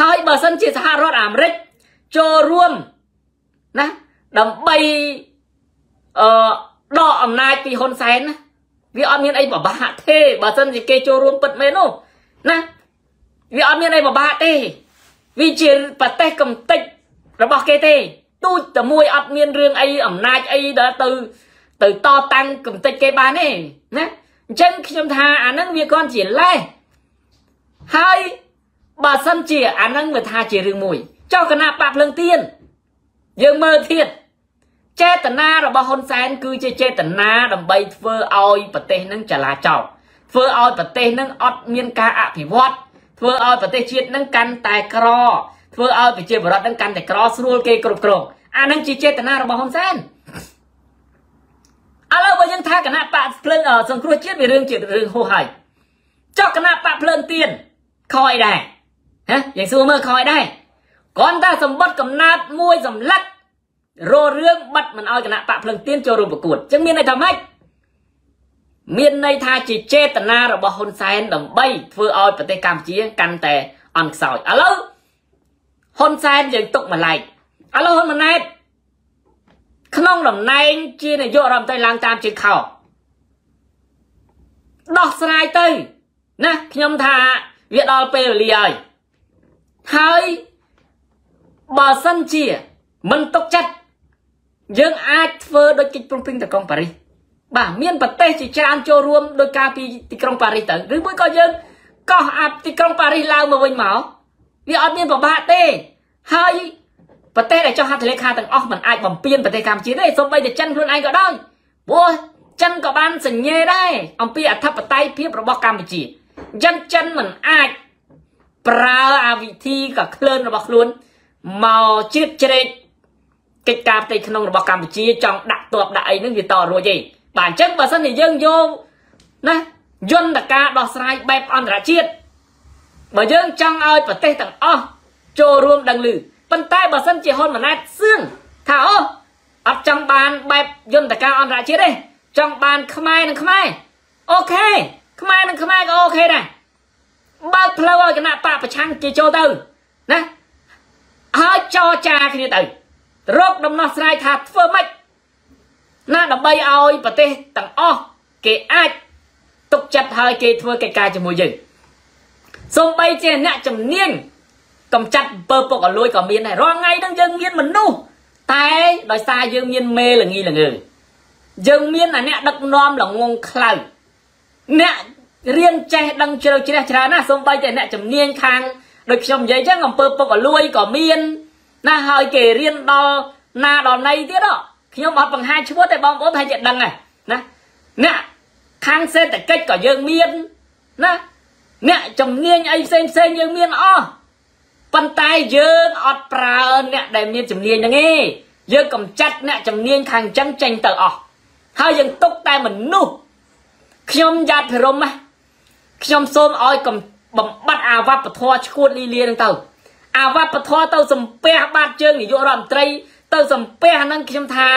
ហើយបើសិនជាសហរដ្ឋអាមេរិកចូលរួមណាដើម្បីអឺដកអំណាចពីហ៊ុនសែនណាវាអត់មានអីបបាក់ទេបើសិនជាគេចូលរួមពិតមែននោះណាវាអត់មានអីបបាក់ទេវាជាប្រទេសកំតិចរបស់គេទេ ទូចតែមួយអត់មានរឿងអីអំណាចអីដល់ទៅ ទៅតតាំងកំតិចគេបានទេណាអញ្ចឹងខ្ញុំថាអានឹងវាគ្រាន់ជាលេសហើយបើសិនជាអានឹងវាថាជារឿងមួយចុះគណៈបកភ្លឹងទៀនយើងមើលទៀតចេតនារបស់ហ៊ុនសែនគឺជាចេតនាដើម្បីធ្វើឲ្យប្រទេសនឹងចលាចលធ្វើឲ្យប្រទេសនឹងអត់មានការអភិវឌ្ឍធ្វើឲ្យប្រទេសជាតិនឹងកាន់តែក្រ ធ្វើឲ្យប្រជាពលរដ្ឋនឹងកាន់តែក្រស្រួលគេគ្រប់គ្រងអានឹងជាចេតនារបស់ហ៊ុនសែនឥឡូវបើយើងថាគណៈបកភ្លើងសង្គ្រោះជាតិវារឿងជារឿងហួសហើយចុះគណៈបកភ្លើងទៀនខអីដែរហ៎យើងសួរមើលខអីដែរគ្រាន់តែសម្បត្តិកំណត់មួយសម្លឹកររឿងបាត់មិនអោយគណៈបកភ្លើងទៀនចូលរួមប្រកួតចឹងមានន័យថាម៉េចមានន័យថាជាចេតនារបស់ហ៊ុនសែនដើម្បីធ្វើឲ្យប្រទេសកម្ពុជាកាន់តែអន់ខ្សោយឥឡូវ ហ៊ុនសែនយើងទុកម្លែកឥឡូវហ៊ុនម៉ាណែតក្នុងតំណែងជានាយករដ្ឋមន្ត្រីឡើងតាមជើងខោដោះស្រាយទៅណាខ្ញុំថាវាដល់ពេលវេលាហើយហើយបើសិនជាមិនទុកចិត្តយើងអាចធ្វើដូចកិច្ចព្រមព្រៀងតកងប៉ារីសបាទមានប្រទេសជាច្រើនចូលរួមដោយការពីទីក្រុងប៉ារីសទៅឬមួយក៏យើងកោះអាទីក្រុងប៉ារីសឡើងមកវិញមក វាអត់មានប្របាក់ទេហើយប្រទេសដែលចុះហត្ថលេខាទាំងអស់มันអាចបំពេញប្រទេសកម្ពុជាទេសូម្បីតែចិនខ្លួនឯងក៏ដោយព្រោះចិនក៏បានសញ្ញេដែរអំពីអធិបតេយ្យភាពរបស់កម្ពុជាអញ្ចឹងចិនមិនអាចប្រើអាវិធីក៏ក្លឿនរបស់ខ្លួនមកជៀតជ្រែកកិច្ចការផ្ទៃក្នុងរបស់កម្ពុជាចង់ដាក់ទ័ពដាក់អីហ្នឹងវាតរួចទេបាទអញ្ចឹងបើសិនជាយើងយកណាយន្តការដោះស្រាយបែបអន្តរជាតិ បើយើងចង់ឲ្យប្រទេសទាំងអស់ចូលរួមដឹងឮប៉ុន្តែបើសិនជាហ៊ុនម៉ាណែតសឿងថាអូអត់ចង់បានបែបយន្តការអន្តរជាតិទេចង់បានខ្មែរនិងខ្មែរអូខេខ្មែរនិងខ្មែរក៏អូខេដែរបើកផ្លូវឲ្យគណៈបកប្រឆាំងគេចូលទៅណាហើយចរចាគ្នាទៅរកដំណោះស្រាយថាធ្វើម៉េចណាដើម្បីឲ្យប្រទេសទាំងអស់គេអាចទុកចិត្តហើយគេធ្វើកិច្ចការជាមួយយើង សូម្បីជាអ្នកជំនាញកំចាត់អំពើពុកអលួយក៏មានដែររាល់ថ្ងៃហ្នឹងយើងមានមនុស្សតែដោយសារយើងមានមេល្ងីល្ងើយើងមានអាអ្នកដឹកនាំល្ងងខ្លៅអ្នករៀនចេះដឹងជ្រៅជ្រះច្រើនណាសូម្បីតែអ្នកជំនាញខាងដូចខ្ញុំនិយាយចឹងអំពើពុកអលួយក៏មាន ណាហើយគេរៀនដល់ណាដល់ណីទៀតខ្ញុំអត់បង្ហាញឈ្មោះតែបងប្អូនថាជាដឹងហើយណាអ្នកខាងសេដ្ឋកិច្ចក៏យើងមានណា អ្នកជំនាញអីផ្សេងផ្សេងយើងមានអស់ប៉ុន្តែយើងអត់ប្រើអ្នកដែលមានជំនាញហ្នឹងទេយើងកំចាត់អ្នកជំនាញខាងចឹងចេញទៅអស់ហើយយើងទុកតែមនុស្សខ្ញុំយ៉ាត់ភិរមខ្ញុំសូមឲ្យបំបត្តិអាវត្តធម៌ឈួតលីលានឹងទៅអាវត្តធម៌ទៅសំពះបាត់ជើងនាយករដ្ឋមន្ត្រី ទៅសំពះហ្នឹងខ្ញុំថា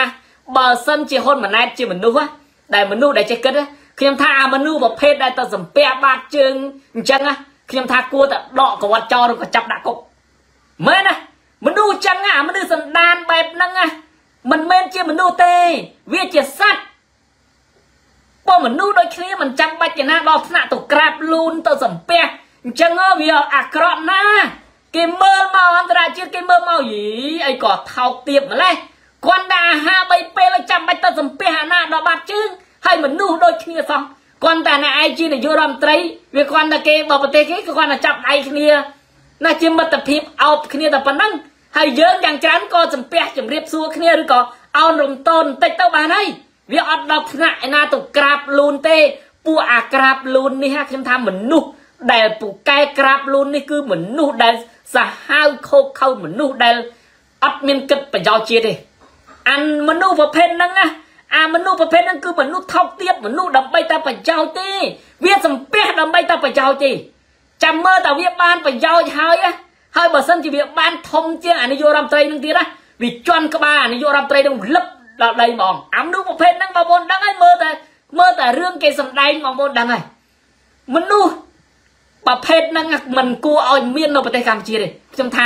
បើសិនជាហ៊ុនម៉ាណែតជាមនុស្សដែលមនុស្សដែលចេះគិត ខ្ញុំថាអាមនុស្សប្រភេទដែលទៅសំពះបាត់ជើងអញ្ចឹងខ្ញុំថាគួរតែដកកវត្តចោលឬក៏ចាប់ដាក់គុកមែនណាមនុស្សអញ្ចឹងអាមនុស្សសន្តានបែបហ្នឹងណាមិនមែនជាមនុស្សទេ វាជាសត្វបើមនុស្សដូចគ្នាមិនចាំបាច់ជាណាដល់ថ្នាក់ទៅក្រាបលូនទៅសំពះអញ្ចឹងវាអាក្រក់ណាស់គេមើលមកអន្តរជាតិគេមើលមកយីអីក៏ថោកទៀបម្លេះគាត់ដាក់អាហារ3ពេលចាំបាច់ទៅសំពះអាណាដល់បាត់ជើង ហើយមនុស្សដូចគ្នាសោះគាត់តែអ្នកឯងជានាយករដ្ឋមន្ត្រីវាគាត់តែគេបើប្រទេសគេគាត់តែចាប់ដៃគ្នាណាជាមិត្តភាពអោបគ្នាតែប៉ុណ្ណឹងហើយយើងយ៉ាងច្រើនក៏សំពះជម្រាបសួរគ្នាឬក៏អោនរំតូនបន្តិចទៅបានហើយវាអត់ដល់ថ្នាក់ឯណាទៅក្រាបលូនទេពួកអាក្រាបលូននេះខ្ញុំថាមនុស្សដែលពូកែក្រាបលូននេះគឺមនុស្សដែលសាហាវខោកខៅមនុស្សដែលអត់មានគិតប្រយោជន៍ជាតិទេអានមនុស្សប្រភេទហ្នឹងណា អាមនុស្សប្រភេទហ្នឹងគឺមនុស្សថោកទាបមនុស្សដើម្បីតែប្រយោជន៍ទេវាសំពះដើម្បីតែប្រយោជន៍ទេចាំមើលតែវាបានប្រយោជន៍ហើយណាហើយបើសិនជាវាបានធំជាងអានាយករដ្ឋមន្ត្រីនឹងទៀតណាវាជន់ក្បាលអានាយករដ្ឋមន្ត្រីនឹងលឹបដល់ដីហ្មងអាមនុស្សប្រភេទហ្នឹងបងប្អូនដឹងហើយមើលតែមើលតែរឿងគេសំដែងបងប្អូនដឹងហើយមនុស្សប្រភេទហ្នឹងមិនគួរឲ្យមាននៅប្រទេសកម្ពុជាទេខ្ញុំថា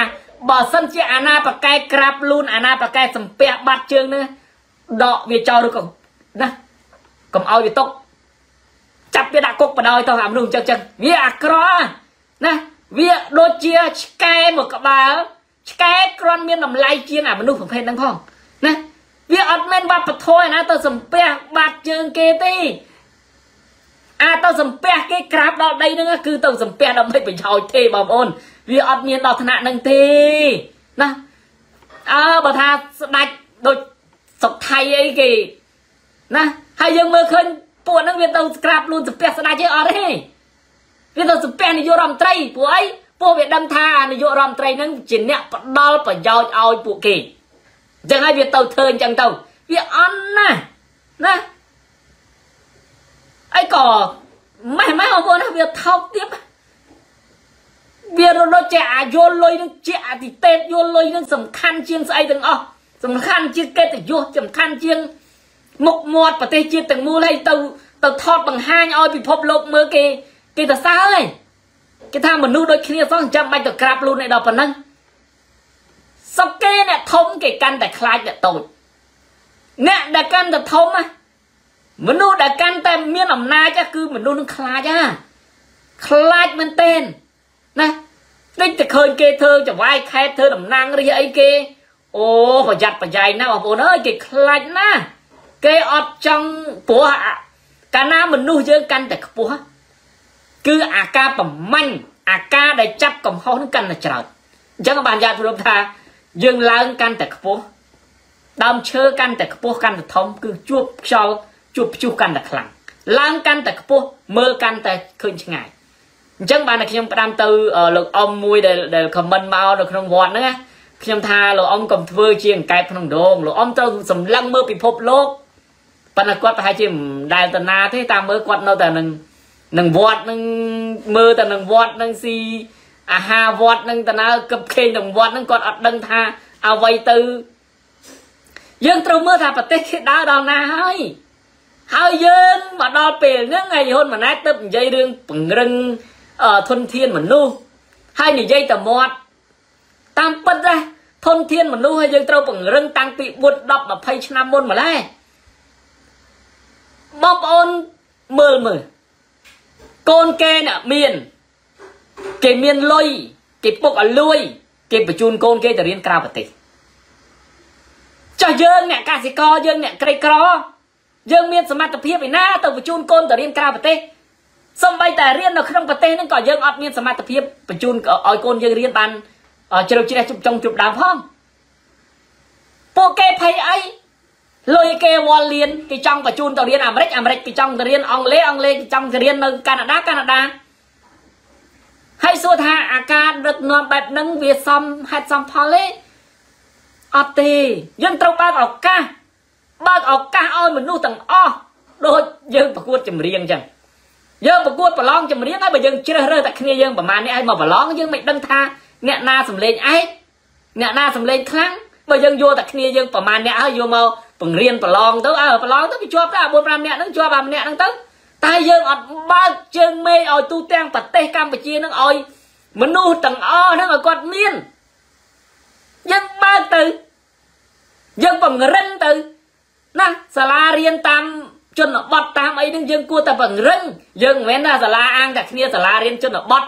បើសិនជាអាណាប្រកែកក្រាបលូនអាណាប្រកែសំពះបាត់ជើងនេះ ដកវាចោលឬក៏ណាកុំឲ្យវាຕົកចាប់វាដាក់គុកបដ ாய் ទៅអាមនុស្សអញ្ចឹងចឹងវាអាក្រក់ណាវាដូចជាឆ្កែមួយក្បាលឆ្កែគ្រាន់មានតម្លៃជាងអាមនុស្សប្រភេទហ្នឹងផងណាវាអត់មែនវប្បធម៌ណាទៅសំពះបាត់ជើងគេទេអាទៅសំពះគេក្រាបដល់ដីហ្នឹងគឺទៅសំពះដើម្បីប្រយោជន៍ទេបងប្អូនវាអត់មានដល់ថ្នាក់ហ្នឹងទេណាអើបើថាស្ដាច់ដូច សុកថៃអីគេណាហើយយើងមើលឃើញពួកហ្នឹងវាទៅក្រាបលូនសំពះស្ដាច់ទេអត់ទេវាទៅសំពះនាយករដ្ឋមន្ត្រីពួកអីពួកវាដឹងថានាយករដ្ឋមន្ត្រីហ្នឹងជាអ្នកផ្ដល់ប្រយោជន៍ឲ្យពួកគេអញ្ចឹងហើយវាទៅធ្វើអញ្ចឹងទៅវាអន់ណាណាអីក៏ម៉េះម៉េះបងប្អូនវាថោកទៀតវារត់ចេះអាយល់លុយនឹងជាអតិតេតយល់លុយនឹងសំខាន់ជាងស្អីទាំងអស់ សំខាន់ជាងកិត្តិយសសំខាន់ជាងមុខមាត់ប្រទេសជាតិទាំងមូលហើយទៅទៅថតបង្ហាញឲ្យពិភពលោកមើលគេគេទៅសើហើយគេថាមនុស្សដូចគ្នាសោះចាំបាច់ទៅក្រាបលូនឯដល់ប៉ុណ្ណឹងសុកគេអ្នកធំគេកាន់តែខ្លាចអ្នកតូចអ្នកដែលកាន់តែធំណាមនុស្សដែលកាន់តែមានអំណាចគឺមនុស្សនឹងខ្លាចហ่าខ្លាចមែនទែនណាតិចតែឃើញគេធ្វើចវាយខេតធ្វើតំណាងរាអីគេ អូប្រយ័ត្នប្រយែងណាបងប្អូនអើយគេខ្លាចណាគេអត់ចង់ព្រោះកាលណាមនុស្សយើងកាន់តែខ្ពស់គឺអាការប្រមាញ់អាការដែលចាប់កំហុសនឹងកាន់តែច្រើនអញ្ចឹងបានយ៉ាត់ព្រមថា យើងឡើងកាន់តែខ្ពស់ដើមឈើកាន់តែខ្ពស់កាន់តែធំគឺជួបខ្យល់ជួបព្យុះកាន់តែខ្លាំងឡើងកាន់តែខ្ពស់មើលកាន់តែឃើញឆ្ងាយអញ្ចឹងបានតែខ្ញុំផ្ដាំទៅលោកអ៊ំមួយដែលដែលខមមិនមកនៅក្នុងវត្តហ្នឹងណា ខ្ញុំថាលោកអ៊ំកុំធ្វើជាអង្កែបក្នុងដងលោកអ៊ំត្រូវសម្លឹងមើលពិភពលោកប៉ុន្តែគាត់ប្រហែលជាមិនដែលតាណាទេតាមមើលគាត់នៅតែនឹងនឹងវត្តនឹងមើលតែនឹងវត្តនឹងស៊ីអាហារវត្តនឹងតាណាកឹបខេងនឹងវត្តនឹងគាត់អត់ដឹងថាអ្វីទៅយើងត្រូវមើលថាប្រទេសគេដើរដល់ណាហើយហើយយើងមកដល់ពេលហ្នឹងហើយហ៊ុនម៉ាណែតទៅនិយាយរឿងពង្រឹងធនធានមនុស្សហើយនិយាយតែមាត់ តាមពិតណាធនធានមនុស្សហើយយើងត្រូវពង្រឹងតាំងពី4 10 20ឆ្នាំមុនម្ល៉េះបងប្អូនមើលមើលកូនគេអ្នកមានគេមានលុយគេពុកឲ្យលួយគេបញ្ជូនកូនគេទៅរៀនក្រៅប្រទេសចុះយើងអ្នកកសិករយើងអ្នកក្រីក្រយើងមានសមត្ថភាពឯណាទៅបញ្ជូនកូនទៅរៀនក្រៅប្រទេសសំបីតែរៀននៅក្នុងប្រទេសហ្នឹងក៏យើងអត់មានសមត្ថភាពបញ្ជូនឲ្យកូនយើងរៀនបាន ជ្រៅជ្រះជប់ចុងជប់ដើមផងពួកគេភ័យអីលុយគេវល់លៀនគេចង់បញ្ជូនទៅរៀនអាមេរិកអាមេរិកគេចង់ទៅរៀនអង់គ្លេសអង់គ្លេសគេចង់ទៅរៀននៅកាណាដាកាណាដាហើយសួរថាអាការដឹកនាំបែបហ្នឹងវាសមហេតុសមផលទេអត់ទេយើងត្រូវបើកឱកាសបើកឱកាសឲ្យមនុស្សទាំងអស់ដូចយើងប្រកួតចម្រៀងអញ្ចឹងយើងប្រកួតប្រឡងចម្រៀងហើយបើយើងជ្រើសរើសតែគ្នាយើងប្រហែលនេះឲ្យមកប្រឡងយើងមិនដឹងថា អ្នកណាសំលេងឯកអ្នកណាសំលេងខ្លាំងបើយើងយកតែគ្នាយើងប្រហែលអ្នកហើយយកមកបង្រៀនប្រឡងទៅអើប្រឡងទៅវាជាប់តែ4 5នាក់ហ្នឹងជាប់អាម្នាក់ហ្នឹងទៅតែយើងអត់បើកជើងមេឲ្យទូទាំងប្រទេសកម្ពុជាហ្នឹងឲ្យមនុស្សទាំងអស់ហ្នឹងឲ្យគាត់មានយើងបើកទៅយើងបង្រឹងទៅណាសាលារៀនតាមជនបទតាមអីហ្នឹងយើងគួរតែបង្រឹងយើងមិនមែនថាសាលាអាងតែគ្នាសាលារៀនជនបទ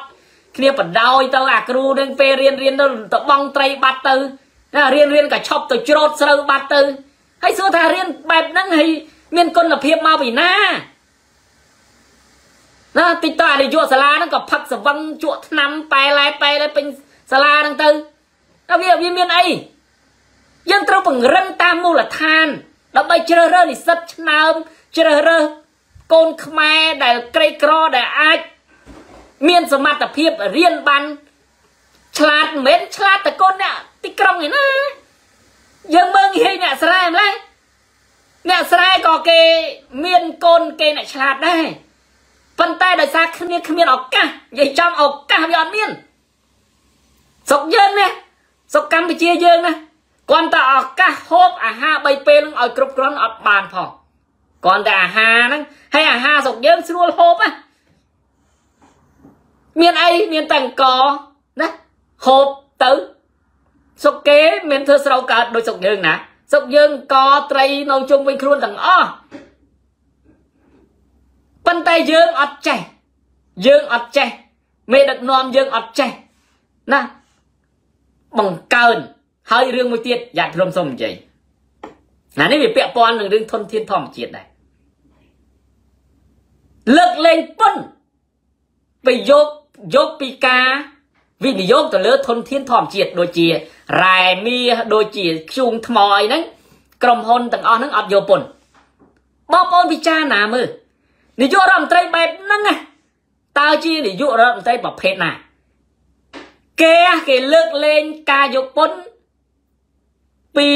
គ្នាបដោយទៅអាគ្រូនឹងពេលរៀនរៀនទៅទៅបងត្រីបាត់ទៅណារៀនរៀនកឆប់ទៅច្រូតស្រូវបាត់ទៅហើយសួរថារៀនបែបហ្នឹងហើយមានគុណភាពមកពីណាណាតិចតើនាយកសាលាហ្នឹងក៏ផឹកសវឹងជក់ថ្នាំប៉ែឡែប៉ែឡែពេញសាលាហ្នឹងទៅតែវាវាមានអីយើងត្រូវពង្រឹងតាមមូលដ្ឋានដើម្បីជ្រើសរើសនិស្សិតឆ្នើមជ្រើសរើសកូនខ្មែរដែលក្រីក្រដែលអាច មានសមត្ថភាពរៀនបានឆ្លាតមិនមែនឆ្លាតតែកូនអ្នកទីក្រុងឯណាយើងមើលងាយអ្នកស្រែម្ល៉េះអ្នកស្រែក៏គេមានកូនគេអ្នកឆ្លាតដែរប៉ុន្តែដោយសារគ្នាគ្មានឱកាសនិយាយចំឱកាសវាអត់មានស្រុកយើងណាស្រុកកម្ពុជាយើងណាគាត់តែឱកាសហូបអាហារ3ពេលនឹងឲ្យគ្រប់គ្រាន់អត់បានផងគាត់តែអាហារហ្នឹងហើយអាហារស្រុកយើងស្រួលហូបណា មានអីមានតែអង្គណាហូបទៅសុកគេមិនធ្វើស្រូវកើតដូចសុកយើងណាសុកយើងកត្រីនៅជុំវិញខ្លួនទាំងអស់ប៉ុន្តែយើងអត់ចេះយើងអត់ចេះមេដឹកនាំយើងអត់ចេះណាបង្កើនហើយរឿងមួយទៀតយ៉ាត់ព្រមសុំនិយាយណានេះវាពាក់ព័ន្ធនឹងរឿងធនធានធម្មជាតិដែរលើកលែងពុនไปយក យកពីការវិនិយោគទៅលើធនធានធម្មជាតិដូចជារ៉ែមាសដូចជាខ្ជូងថ្មអីហ្នឹងក្រុមហ៊ុនទាំងអស់ហ្នឹងអត់យកពុនបងប្អូនពិចារណាមើលនាយករដ្ឋមន្ត្រីបែបហ្នឹងណាតើជានាយករដ្ឋមន្ត្រីប្រភេទណាគេគេលើកលែងការយកពុនពី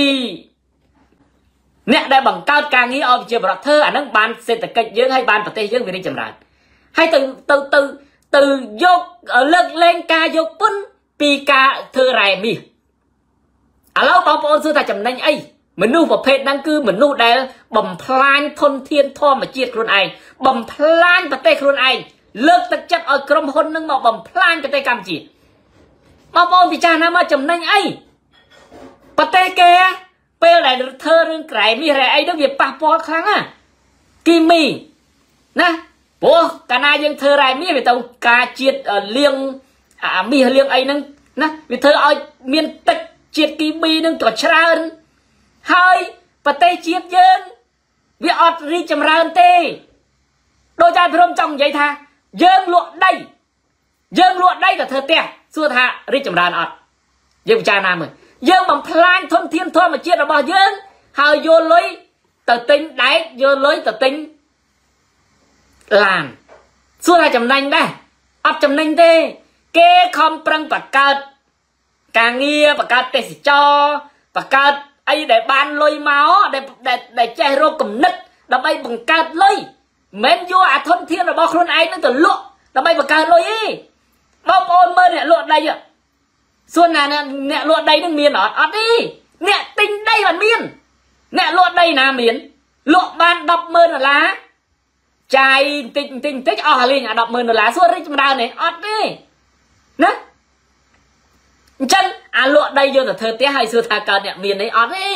អ្នកដែលបង្កើតការងារឲ្យប្រជាប្រដ្ឋធ្វើអាហ្នឹងបានសេដ្ឋកិច្ចយើងហើយបានប្រទេសយើងវារីកចម្រើនហើយទៅទៅទៅ ទៅយកលើកលែងការយកពុនពីការធ្វើរ៉ែមាសឥឡូវបងប្អូនសួរថាចំណេញអីមនុស្សប្រភេទហ្នឹងគឺមនុស្សដែលបំផ្លាញធនធានធម្មជាតិខ្លួនឯងបំផ្លាញប្រទេសខ្លួនឯងលើកទឹកចិត្តឲ្យក្រុមហ៊ុននឹងមកបំផ្លាញប្រទេសកម្ពុជាបងប្អូនពិចារណាមកចំណេញអីប្រទេសគេពេលដែលធ្វើរឿងក្រែមាសរ៉ែអីហ្នឹងវាប៉ះពាល់ខ្លាំងណាគីមីណា ព្រោះកាលណាយើងធ្វើរ៉ែមាសវាទៅការជាតិលៀងអាមាសលៀងអីហ្នឹងណាវាធ្វើឲ្យមានទឹកជាតិគីមីនឹងក៏ច្រើនហើយប្រទេសជាតិយើងវាអត់រីកចម្រើនទេដោយតែព្រមចង់និយាយថា យើងលក់ដីយើងលក់ដីទៅធ្វើផ្ទះសួរថារីកចម្រើនអត់យើងពិចារណាមើលយើងបំផ្លាញធនធានធម្មជាតិរបស់យើងហើយយកលុយទៅទិញដែកយកលុយទៅទិញ ឡានសួរថាចំណេញដែរអត់ចំណេញទេ គេខំប្រឹងបង្កើតការងារបង្កើតទេសចរបង្កើតអីដែលបានលុយមកដែលដែលចេះរកគំនិតដើម្បីបង្កើតលុយមិនយកអាធនធានរបស់ខ្លួនឯងនឹងទៅលក់ដើម្បីបង្កើតលុយទេបងប្អូនមើលអ្នកលក់ដីសួនណាអ្នកលក់ដីនឹងមានអត់អត់ទេអ្នកទិញដីមិនមាន អ្នកលក់ដីណាមានលក់បាន100000ដុល្លារ ចាយបន្តិចបន្តិចបន្តិចអស់លេងអា100000ដុល្លារសួររីកចម្រើនទេអត់ទេណាអញ្ចឹងអាលក់ដីយកទៅធ្វើផ្ទះហើយសួរថាកើតអ្នកមានទេអត់ទេ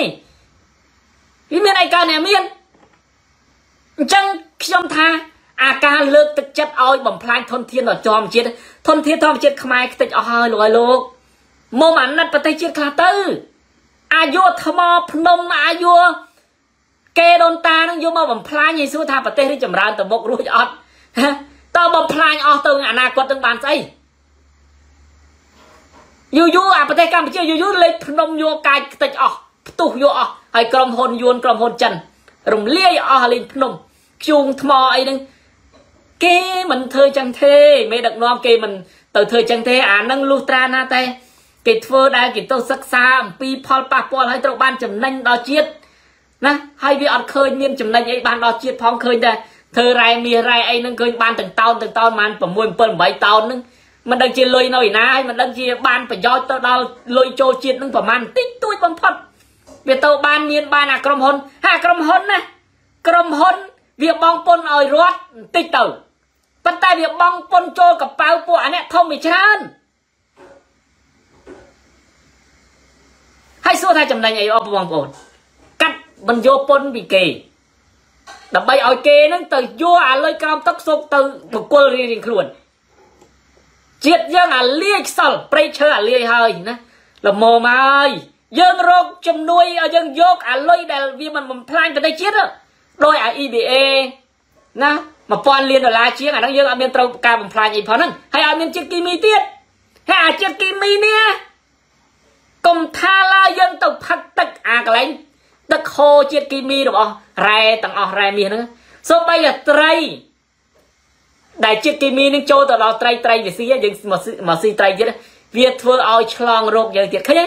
វាមានអីកើតអ្នកមានអញ្ចឹងខ្ញុំថាអាការលើកទឹកចិត្តឲ្យបំផ្លាញធនធានដល់ធម្មជាតិធនធានធម្មជាតិខ្មែរខ្ទេចអស់ហើយលោកឲ្យលោកមុំអាណិតប្រទេសជាតិខ្លះទៅ អាយុថ្មភ្នំអាយុ គេដូនតានឹងយកមកបំផ្លាញឲ្យសួរថាប្រទេសរីចម្រើនទៅមុខរួចអត់តើបំផ្លាញអស់ទៅអនាគតនឹងបានស្អីយូរយូរអាប្រទេសកម្ពុជាយូរយូរលេខភ្នំយកកាយខ្ទេចអស់ផ្ទុះយកអស់ហើយក្រុមហ៊ុនយួនក្រុមហ៊ុនចិនរំលាយអស់លេខភ្នំខ្យូងថ្មអីហ្នឹងគេមិនធ្វើចឹងទេមេដឹកនាំគេមិនទៅធ្វើចឹងទេអានឹងលុះត្រាណាតែគេធ្វើដែលគេទៅសិក្សាអំពីផលប៉ះពាល់ហើយត្រូវបានចំណេញដល់ជាតិ ណាហើយវាអត់ឃើញមានចំណេញអីបានដល់ជាតិផងឃើញតែធ្វើរ៉ែមាសរ៉ែអីហ្នឹងឃើញបានទាំងតោនទាំងតោនបាន6 7 8តោនហ្នឹងមិនដឹងជាលុយនៅឯណាហើយមិនដឹងជាបានប្រយោជន៍ទៅដល់លុយចូលជាតិហ្នឹងប្រហែលតិចតួចបំផុតវាទៅបានមានបានអាក្រុមហ៊ុនហាក្រុមហ៊ុនណាក្រុមហ៊ុនវាបងពុនឲ្យរត់បន្តិចទៅប៉ុន្តែវាបងពុនចូលកប៉ៅពួកអានេះធំវាច្រើនហើយសួរថាចំណេញអីអស់បងប្អូន កាត់បញ្យោពុនពីគេដើម្បីឲ្យគេនឹងទៅយកអាលុយក្រោមទឹកសុកទៅបកគលរៀងៗខ្លួនជាតិយើងអាលាយខ្សលព្រៃឈើអាលាយហើយណាល្មមហើយយើងរកជំនួយឲ្យយើងយកអាលុយដែលវាមិនបំផ្លាញប្រទេសជាតិដោយអា EBA ណា1000លានដុល្លារជាងអាហ្នឹងយើងអត់មានត្រូវការបំផ្លាញអីផងហ្នឹងហើយអត់មានជាតិគីមីទៀតហើយអាជាតិគីមីនេះកុំថាឡើយយើងទៅផឹកទឹកអាកន្លែង ទឹកហូរជាតិគីមីរបស់រ៉ែទាំងអស់រ៉ែមាសហ្នឹងសូម្បីតែត្រីដែលជាតិគីមីនឹងចូលទៅដល់ត្រីត្រីវាស៊ីយើងមកស៊ីត្រីទៀតវាធ្វើឲ្យឆ្លងរោគយើងទៀតឃើញទេ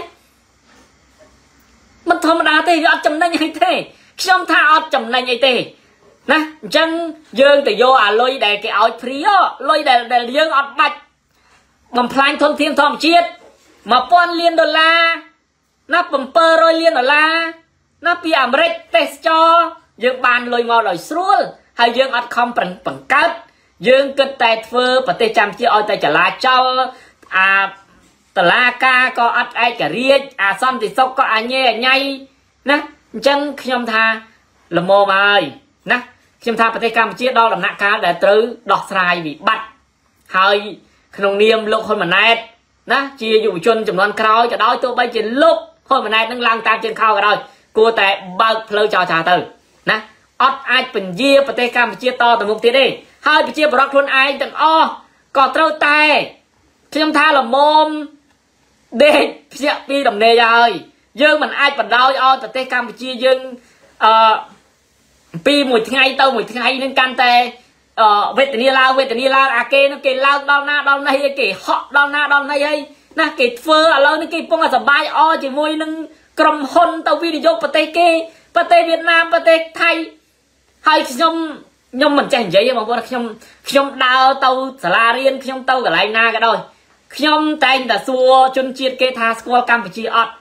មិនធម្មតាទេវាអត់ចំណេញអីទេខ្ញុំថាអត់ចំណេញអីទេណាអញ្ចឹងយើងទៅយកអាលុយដែលគេឲ្យព្រីលុយដែលដែលយើងអត់បាច់បំផ្លាញធនធានធម្មជាតិ1000លានដុល្លារណា700លានដុល្លារ ណាពីអាមេរិកទេសចរយើងបានលុយមកដោយស្រួលហើយយើងអត់ខំប្រឹងបង្កើតយើងគិតតែធ្វើប្រទេសកម្ពុជាឲ្យតែចលាចលអាតឡាការក៏អត់ឯករាជ្យអាសន្តិសុខក៏អញេអញៃណាអញ្ចឹងខ្ញុំថាល្មមហើយណាខ្ញុំថាប្រទេសកម្ពុជាដល់ដំណាក់កាលដែលត្រូវដោះស្រាយវិបត្តិហើយក្នុងនាមលោកហ៊ុនម៉ាណែតណាជាយុវជនចំនួនក្រោយក៏ដោយទោះបីជាលោកហ៊ុនម៉ាណែតនឹងឡើងតាមជើងខោក៏ដោយ គួរតែបើកផ្លូវចោលចាទៅណាអត់អាចពញាប្រទេសកម្ពុជាតទៅមុខទៀតទេហើយប្រជាប្រដ្ឋខ្លួនឯងទាំងអស់ក៏ត្រូវតែខ្ញុំថាល្មមដេកភ្ញាក់ពីដំណេកហើយយើងមិនអាចបណ្ដោយឲ្យប្រទេសកម្ពុជាយើងអឺពីមួយថ្ងៃទៅមួយថ្ងៃនឹងកាន់តែវេទនាឡើងវេទនាឡើងអាគេនោះគេឡើងដល់ណាដល់ណីគេហក់ដល់ណាដល់ណីហើយណាគេធ្វើឥឡូវនេះគេពងសបាយអជាមួយនឹង ក្រុមហ៊ុនទៅវិនិយោគប្រទេសគេប្រទេសវៀតណាមប្រទេសថៃហើយខ្ញុំខ្ញុំមិនចេះនិយាយទេបងប្អូនខ្ញុំខ្ញុំដើរទៅសាលារៀនខ្ញុំទៅកន្លែងណាក៏ដោយខ្ញុំតែងតែសួរជនជាតិគេថាស្គាល់កម្ពុជាអត់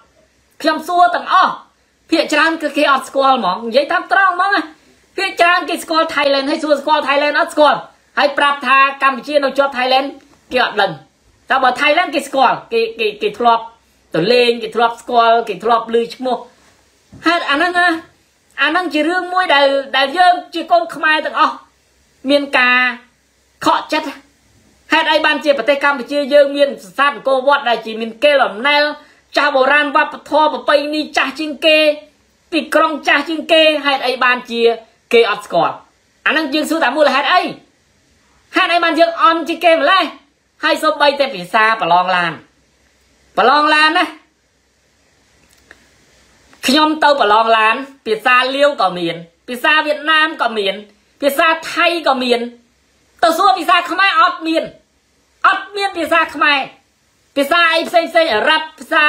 ខ្ញុំសួរទាំងអស់ភាគច្រើនគឺគេអត់ស្គាល់ហ្មងនិយាយតាមត្រង់ហ្មងភាគច្រើនគេស្គាល់ Thailand ហើយសួរស្គាល់ Thailand អត់ស្គាល់ហើយប្រាប់ថាកម្ពុជានៅជាប់ Thailand គេអត់ដឹងតែបើ Thailand គេស្គាល់គេគេគេធ្លាប់ ទៅលេងគេធ្លាប់ស្គាល់គេធ្លាប់ឮឈ្មោះហើយអាហ្នឹងណាអាហ្នឹងជារឿងមួយដែលដែលយើងជាកូនខ្មែរទាំងអស់មានការខកចិត្តហេតុអីបានជាប្រទេសកម្ពុជាយើងមានសសាតអង្គរវត្តដែលជាមានកេលអំណែលចាស់បុរាណវប្បធម៌ប្រពៃណីចាស់ជាងគេពីក្រុងចាស់ជាងគេហេតុអីបានជាគេអត់ស្គាល់អាហ្នឹងយើងសួរតាមមូលហេតុអីហេតុអីបានយើងអន់ជាងគេម្ល៉េះហើយសូម្បីតែភាសាប្រឡងឡាន ប្រឡងឡានណាខ្ញុំទៅប្រឡងឡាន ភាសាលាវក៏មាន ភាសាវៀតណាមក៏មាន ភាសាថៃក៏មានទៅសួរភាសាខ្មែរអត់មានអត់មានភាសាខ្មែរភាសាអីផ្សេងផ្សេងអារ៉ាប់ភាសា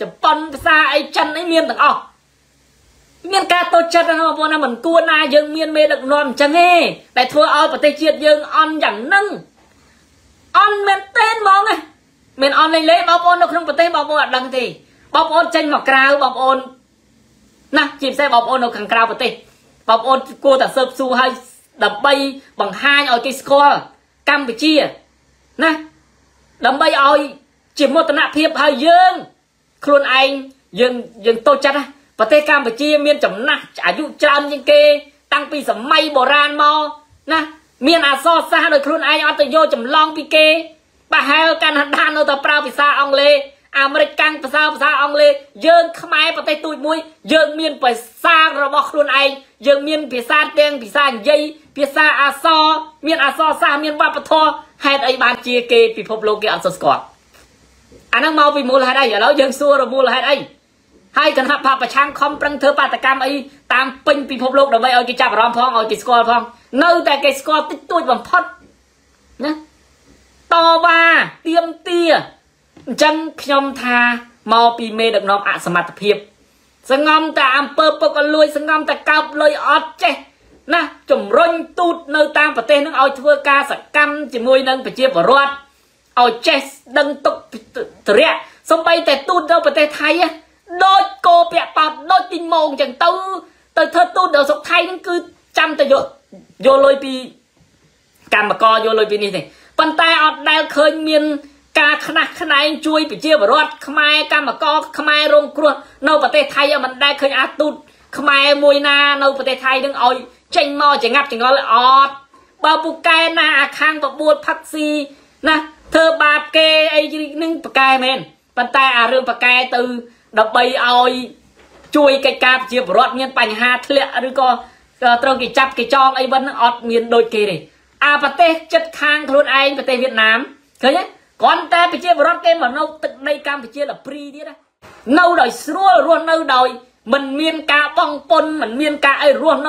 ជប៉ុនភាសាអីចិនអីមានទាំងអស់មានការតូចចិត្តណាបងប្អូនណាមិនគួរណាយើងមានមេដឹកនាំអញ្ចឹងទេតែធ្វើឲ្យប្រទេសជាតិយើងអន់យ៉ាងហ្នឹងអន់មែនទេហ្មងណា មានអន់លេងលេងបងប្អូននៅក្នុងប្រទេសបងប្អូនអត់ដឹងទេបងប្អូនចេញមកក្រៅបងប្អូនណាជាពិសេសបងប្អូននៅខាងក្រៅប្រទេសបងប្អូនគួរតែស៊ើបសួរឲ្យដើម្បីបង្ហាញឲ្យគេស្គាល់កម្ពុជាណាដើម្បីឲ្យជាមោទនភាពឲ្យយើងខ្លួនឯងយើងយើងតូចចិត្តណាប្រទេសកម្ពុជាមានចំណាស់អាយុច្រើនជាងគេ តាំងពីសម័យបុរាណមកណាមានអសរសាស្ត្រដោយខ្លួនឯងអត់ទៅយកចម្លងពីគេ ប្រហែលកាណាដានៅតែប្រើភាសាអង់គ្លេសអាមេរិកកាំងភាសាភាសាអង់គ្លេសយើងខ្មែរប្រទេសទូចមួយ យើងមានភាសារបស់ខ្លួនឯងយើងមានភាសាទាំងភាសានិយាយភាសាអសរមានអសរសាស្ត្រមានវប្បធម៌ហេតុអីបានជាគេពិភពលោកគេអត់សូវស្គាល់អាហ្នឹងមកពីមូលហេតុអីឥឡូវយើងសួររមូលហេតុអីហើយគណៈបកប្រឆាំងខំប្រឹងធ្វើបាតកម្មអីតាមពេញពិភពលោកដើម្បីឲ្យគេចាប់អារម្មណ៍ផងឲ្យគេស្គាល់ផង នៅតែគេស្គាល់តិចតួចបំផុតណា តវ៉ាទៀមទាអញ្ចឹងខ្ញុំថាមកពីមេដឹកនាំអសមត្ថភាពសងំតែអង្គើពុកលួយសងំតែកើបលុយអត់ចេះណាជំរុញទូតនៅតាមប្រទេសនឹងឲ្យធ្វើការសកម្មជាមួយនឹងប្រជាពលរដ្ឋឲ្យចេះដឹងទុកទរៈសំបីតែទូតនៅប្រទេសថៃដូចគោពាក់ប៉ោតដូចទីម៉ងអញ្ចឹងទៅទៅធ្វើទូតដល់ស្រុកថៃនឹងគឺចាំតែយកយកលុយពីកម្មករយកលុយពីនេះទេ ប៉ុន្តែអត់ដែលឃើញមានការខ្នះខ្នែងជួយប្រជាពលរដ្ឋខ្មែរកម្មករខ្មែររងគ្រោះនៅប្រទេសថៃមិនដែលឃើញអាទូតខ្មែរមួយណានៅប្រទេសថៃនឹងឲ្យចេញមកចងាប់ចងល់អត់បើពូកែណាអាខាងបបួលផឹកស៊ីណាធ្វើបាបគេអីនឹងប្រកែមែនប៉ុន្តែអារឿងប្រកែទៅដើម្បីឲ្យជួយកិច្ចការប្រជាពលរដ្ឋមានបញ្ហាធ្លាក់ឬក៏ត្រូវគេចាប់គេចងអីវិញអត់មានដូចគេទេ អាប្រទេសចិត្តខាងខ្លួនឯងប្រទេសវៀតណាមឃើញទេគ្រាន់តែប្រជាពលរដ្ឋគេមកនៅទឹកដីកម្ពុជាលព្រីទៀតណានៅដោយស្រួលរស់នៅដោយមិនមានការបងពុនមិនមានការអីរស់នៅ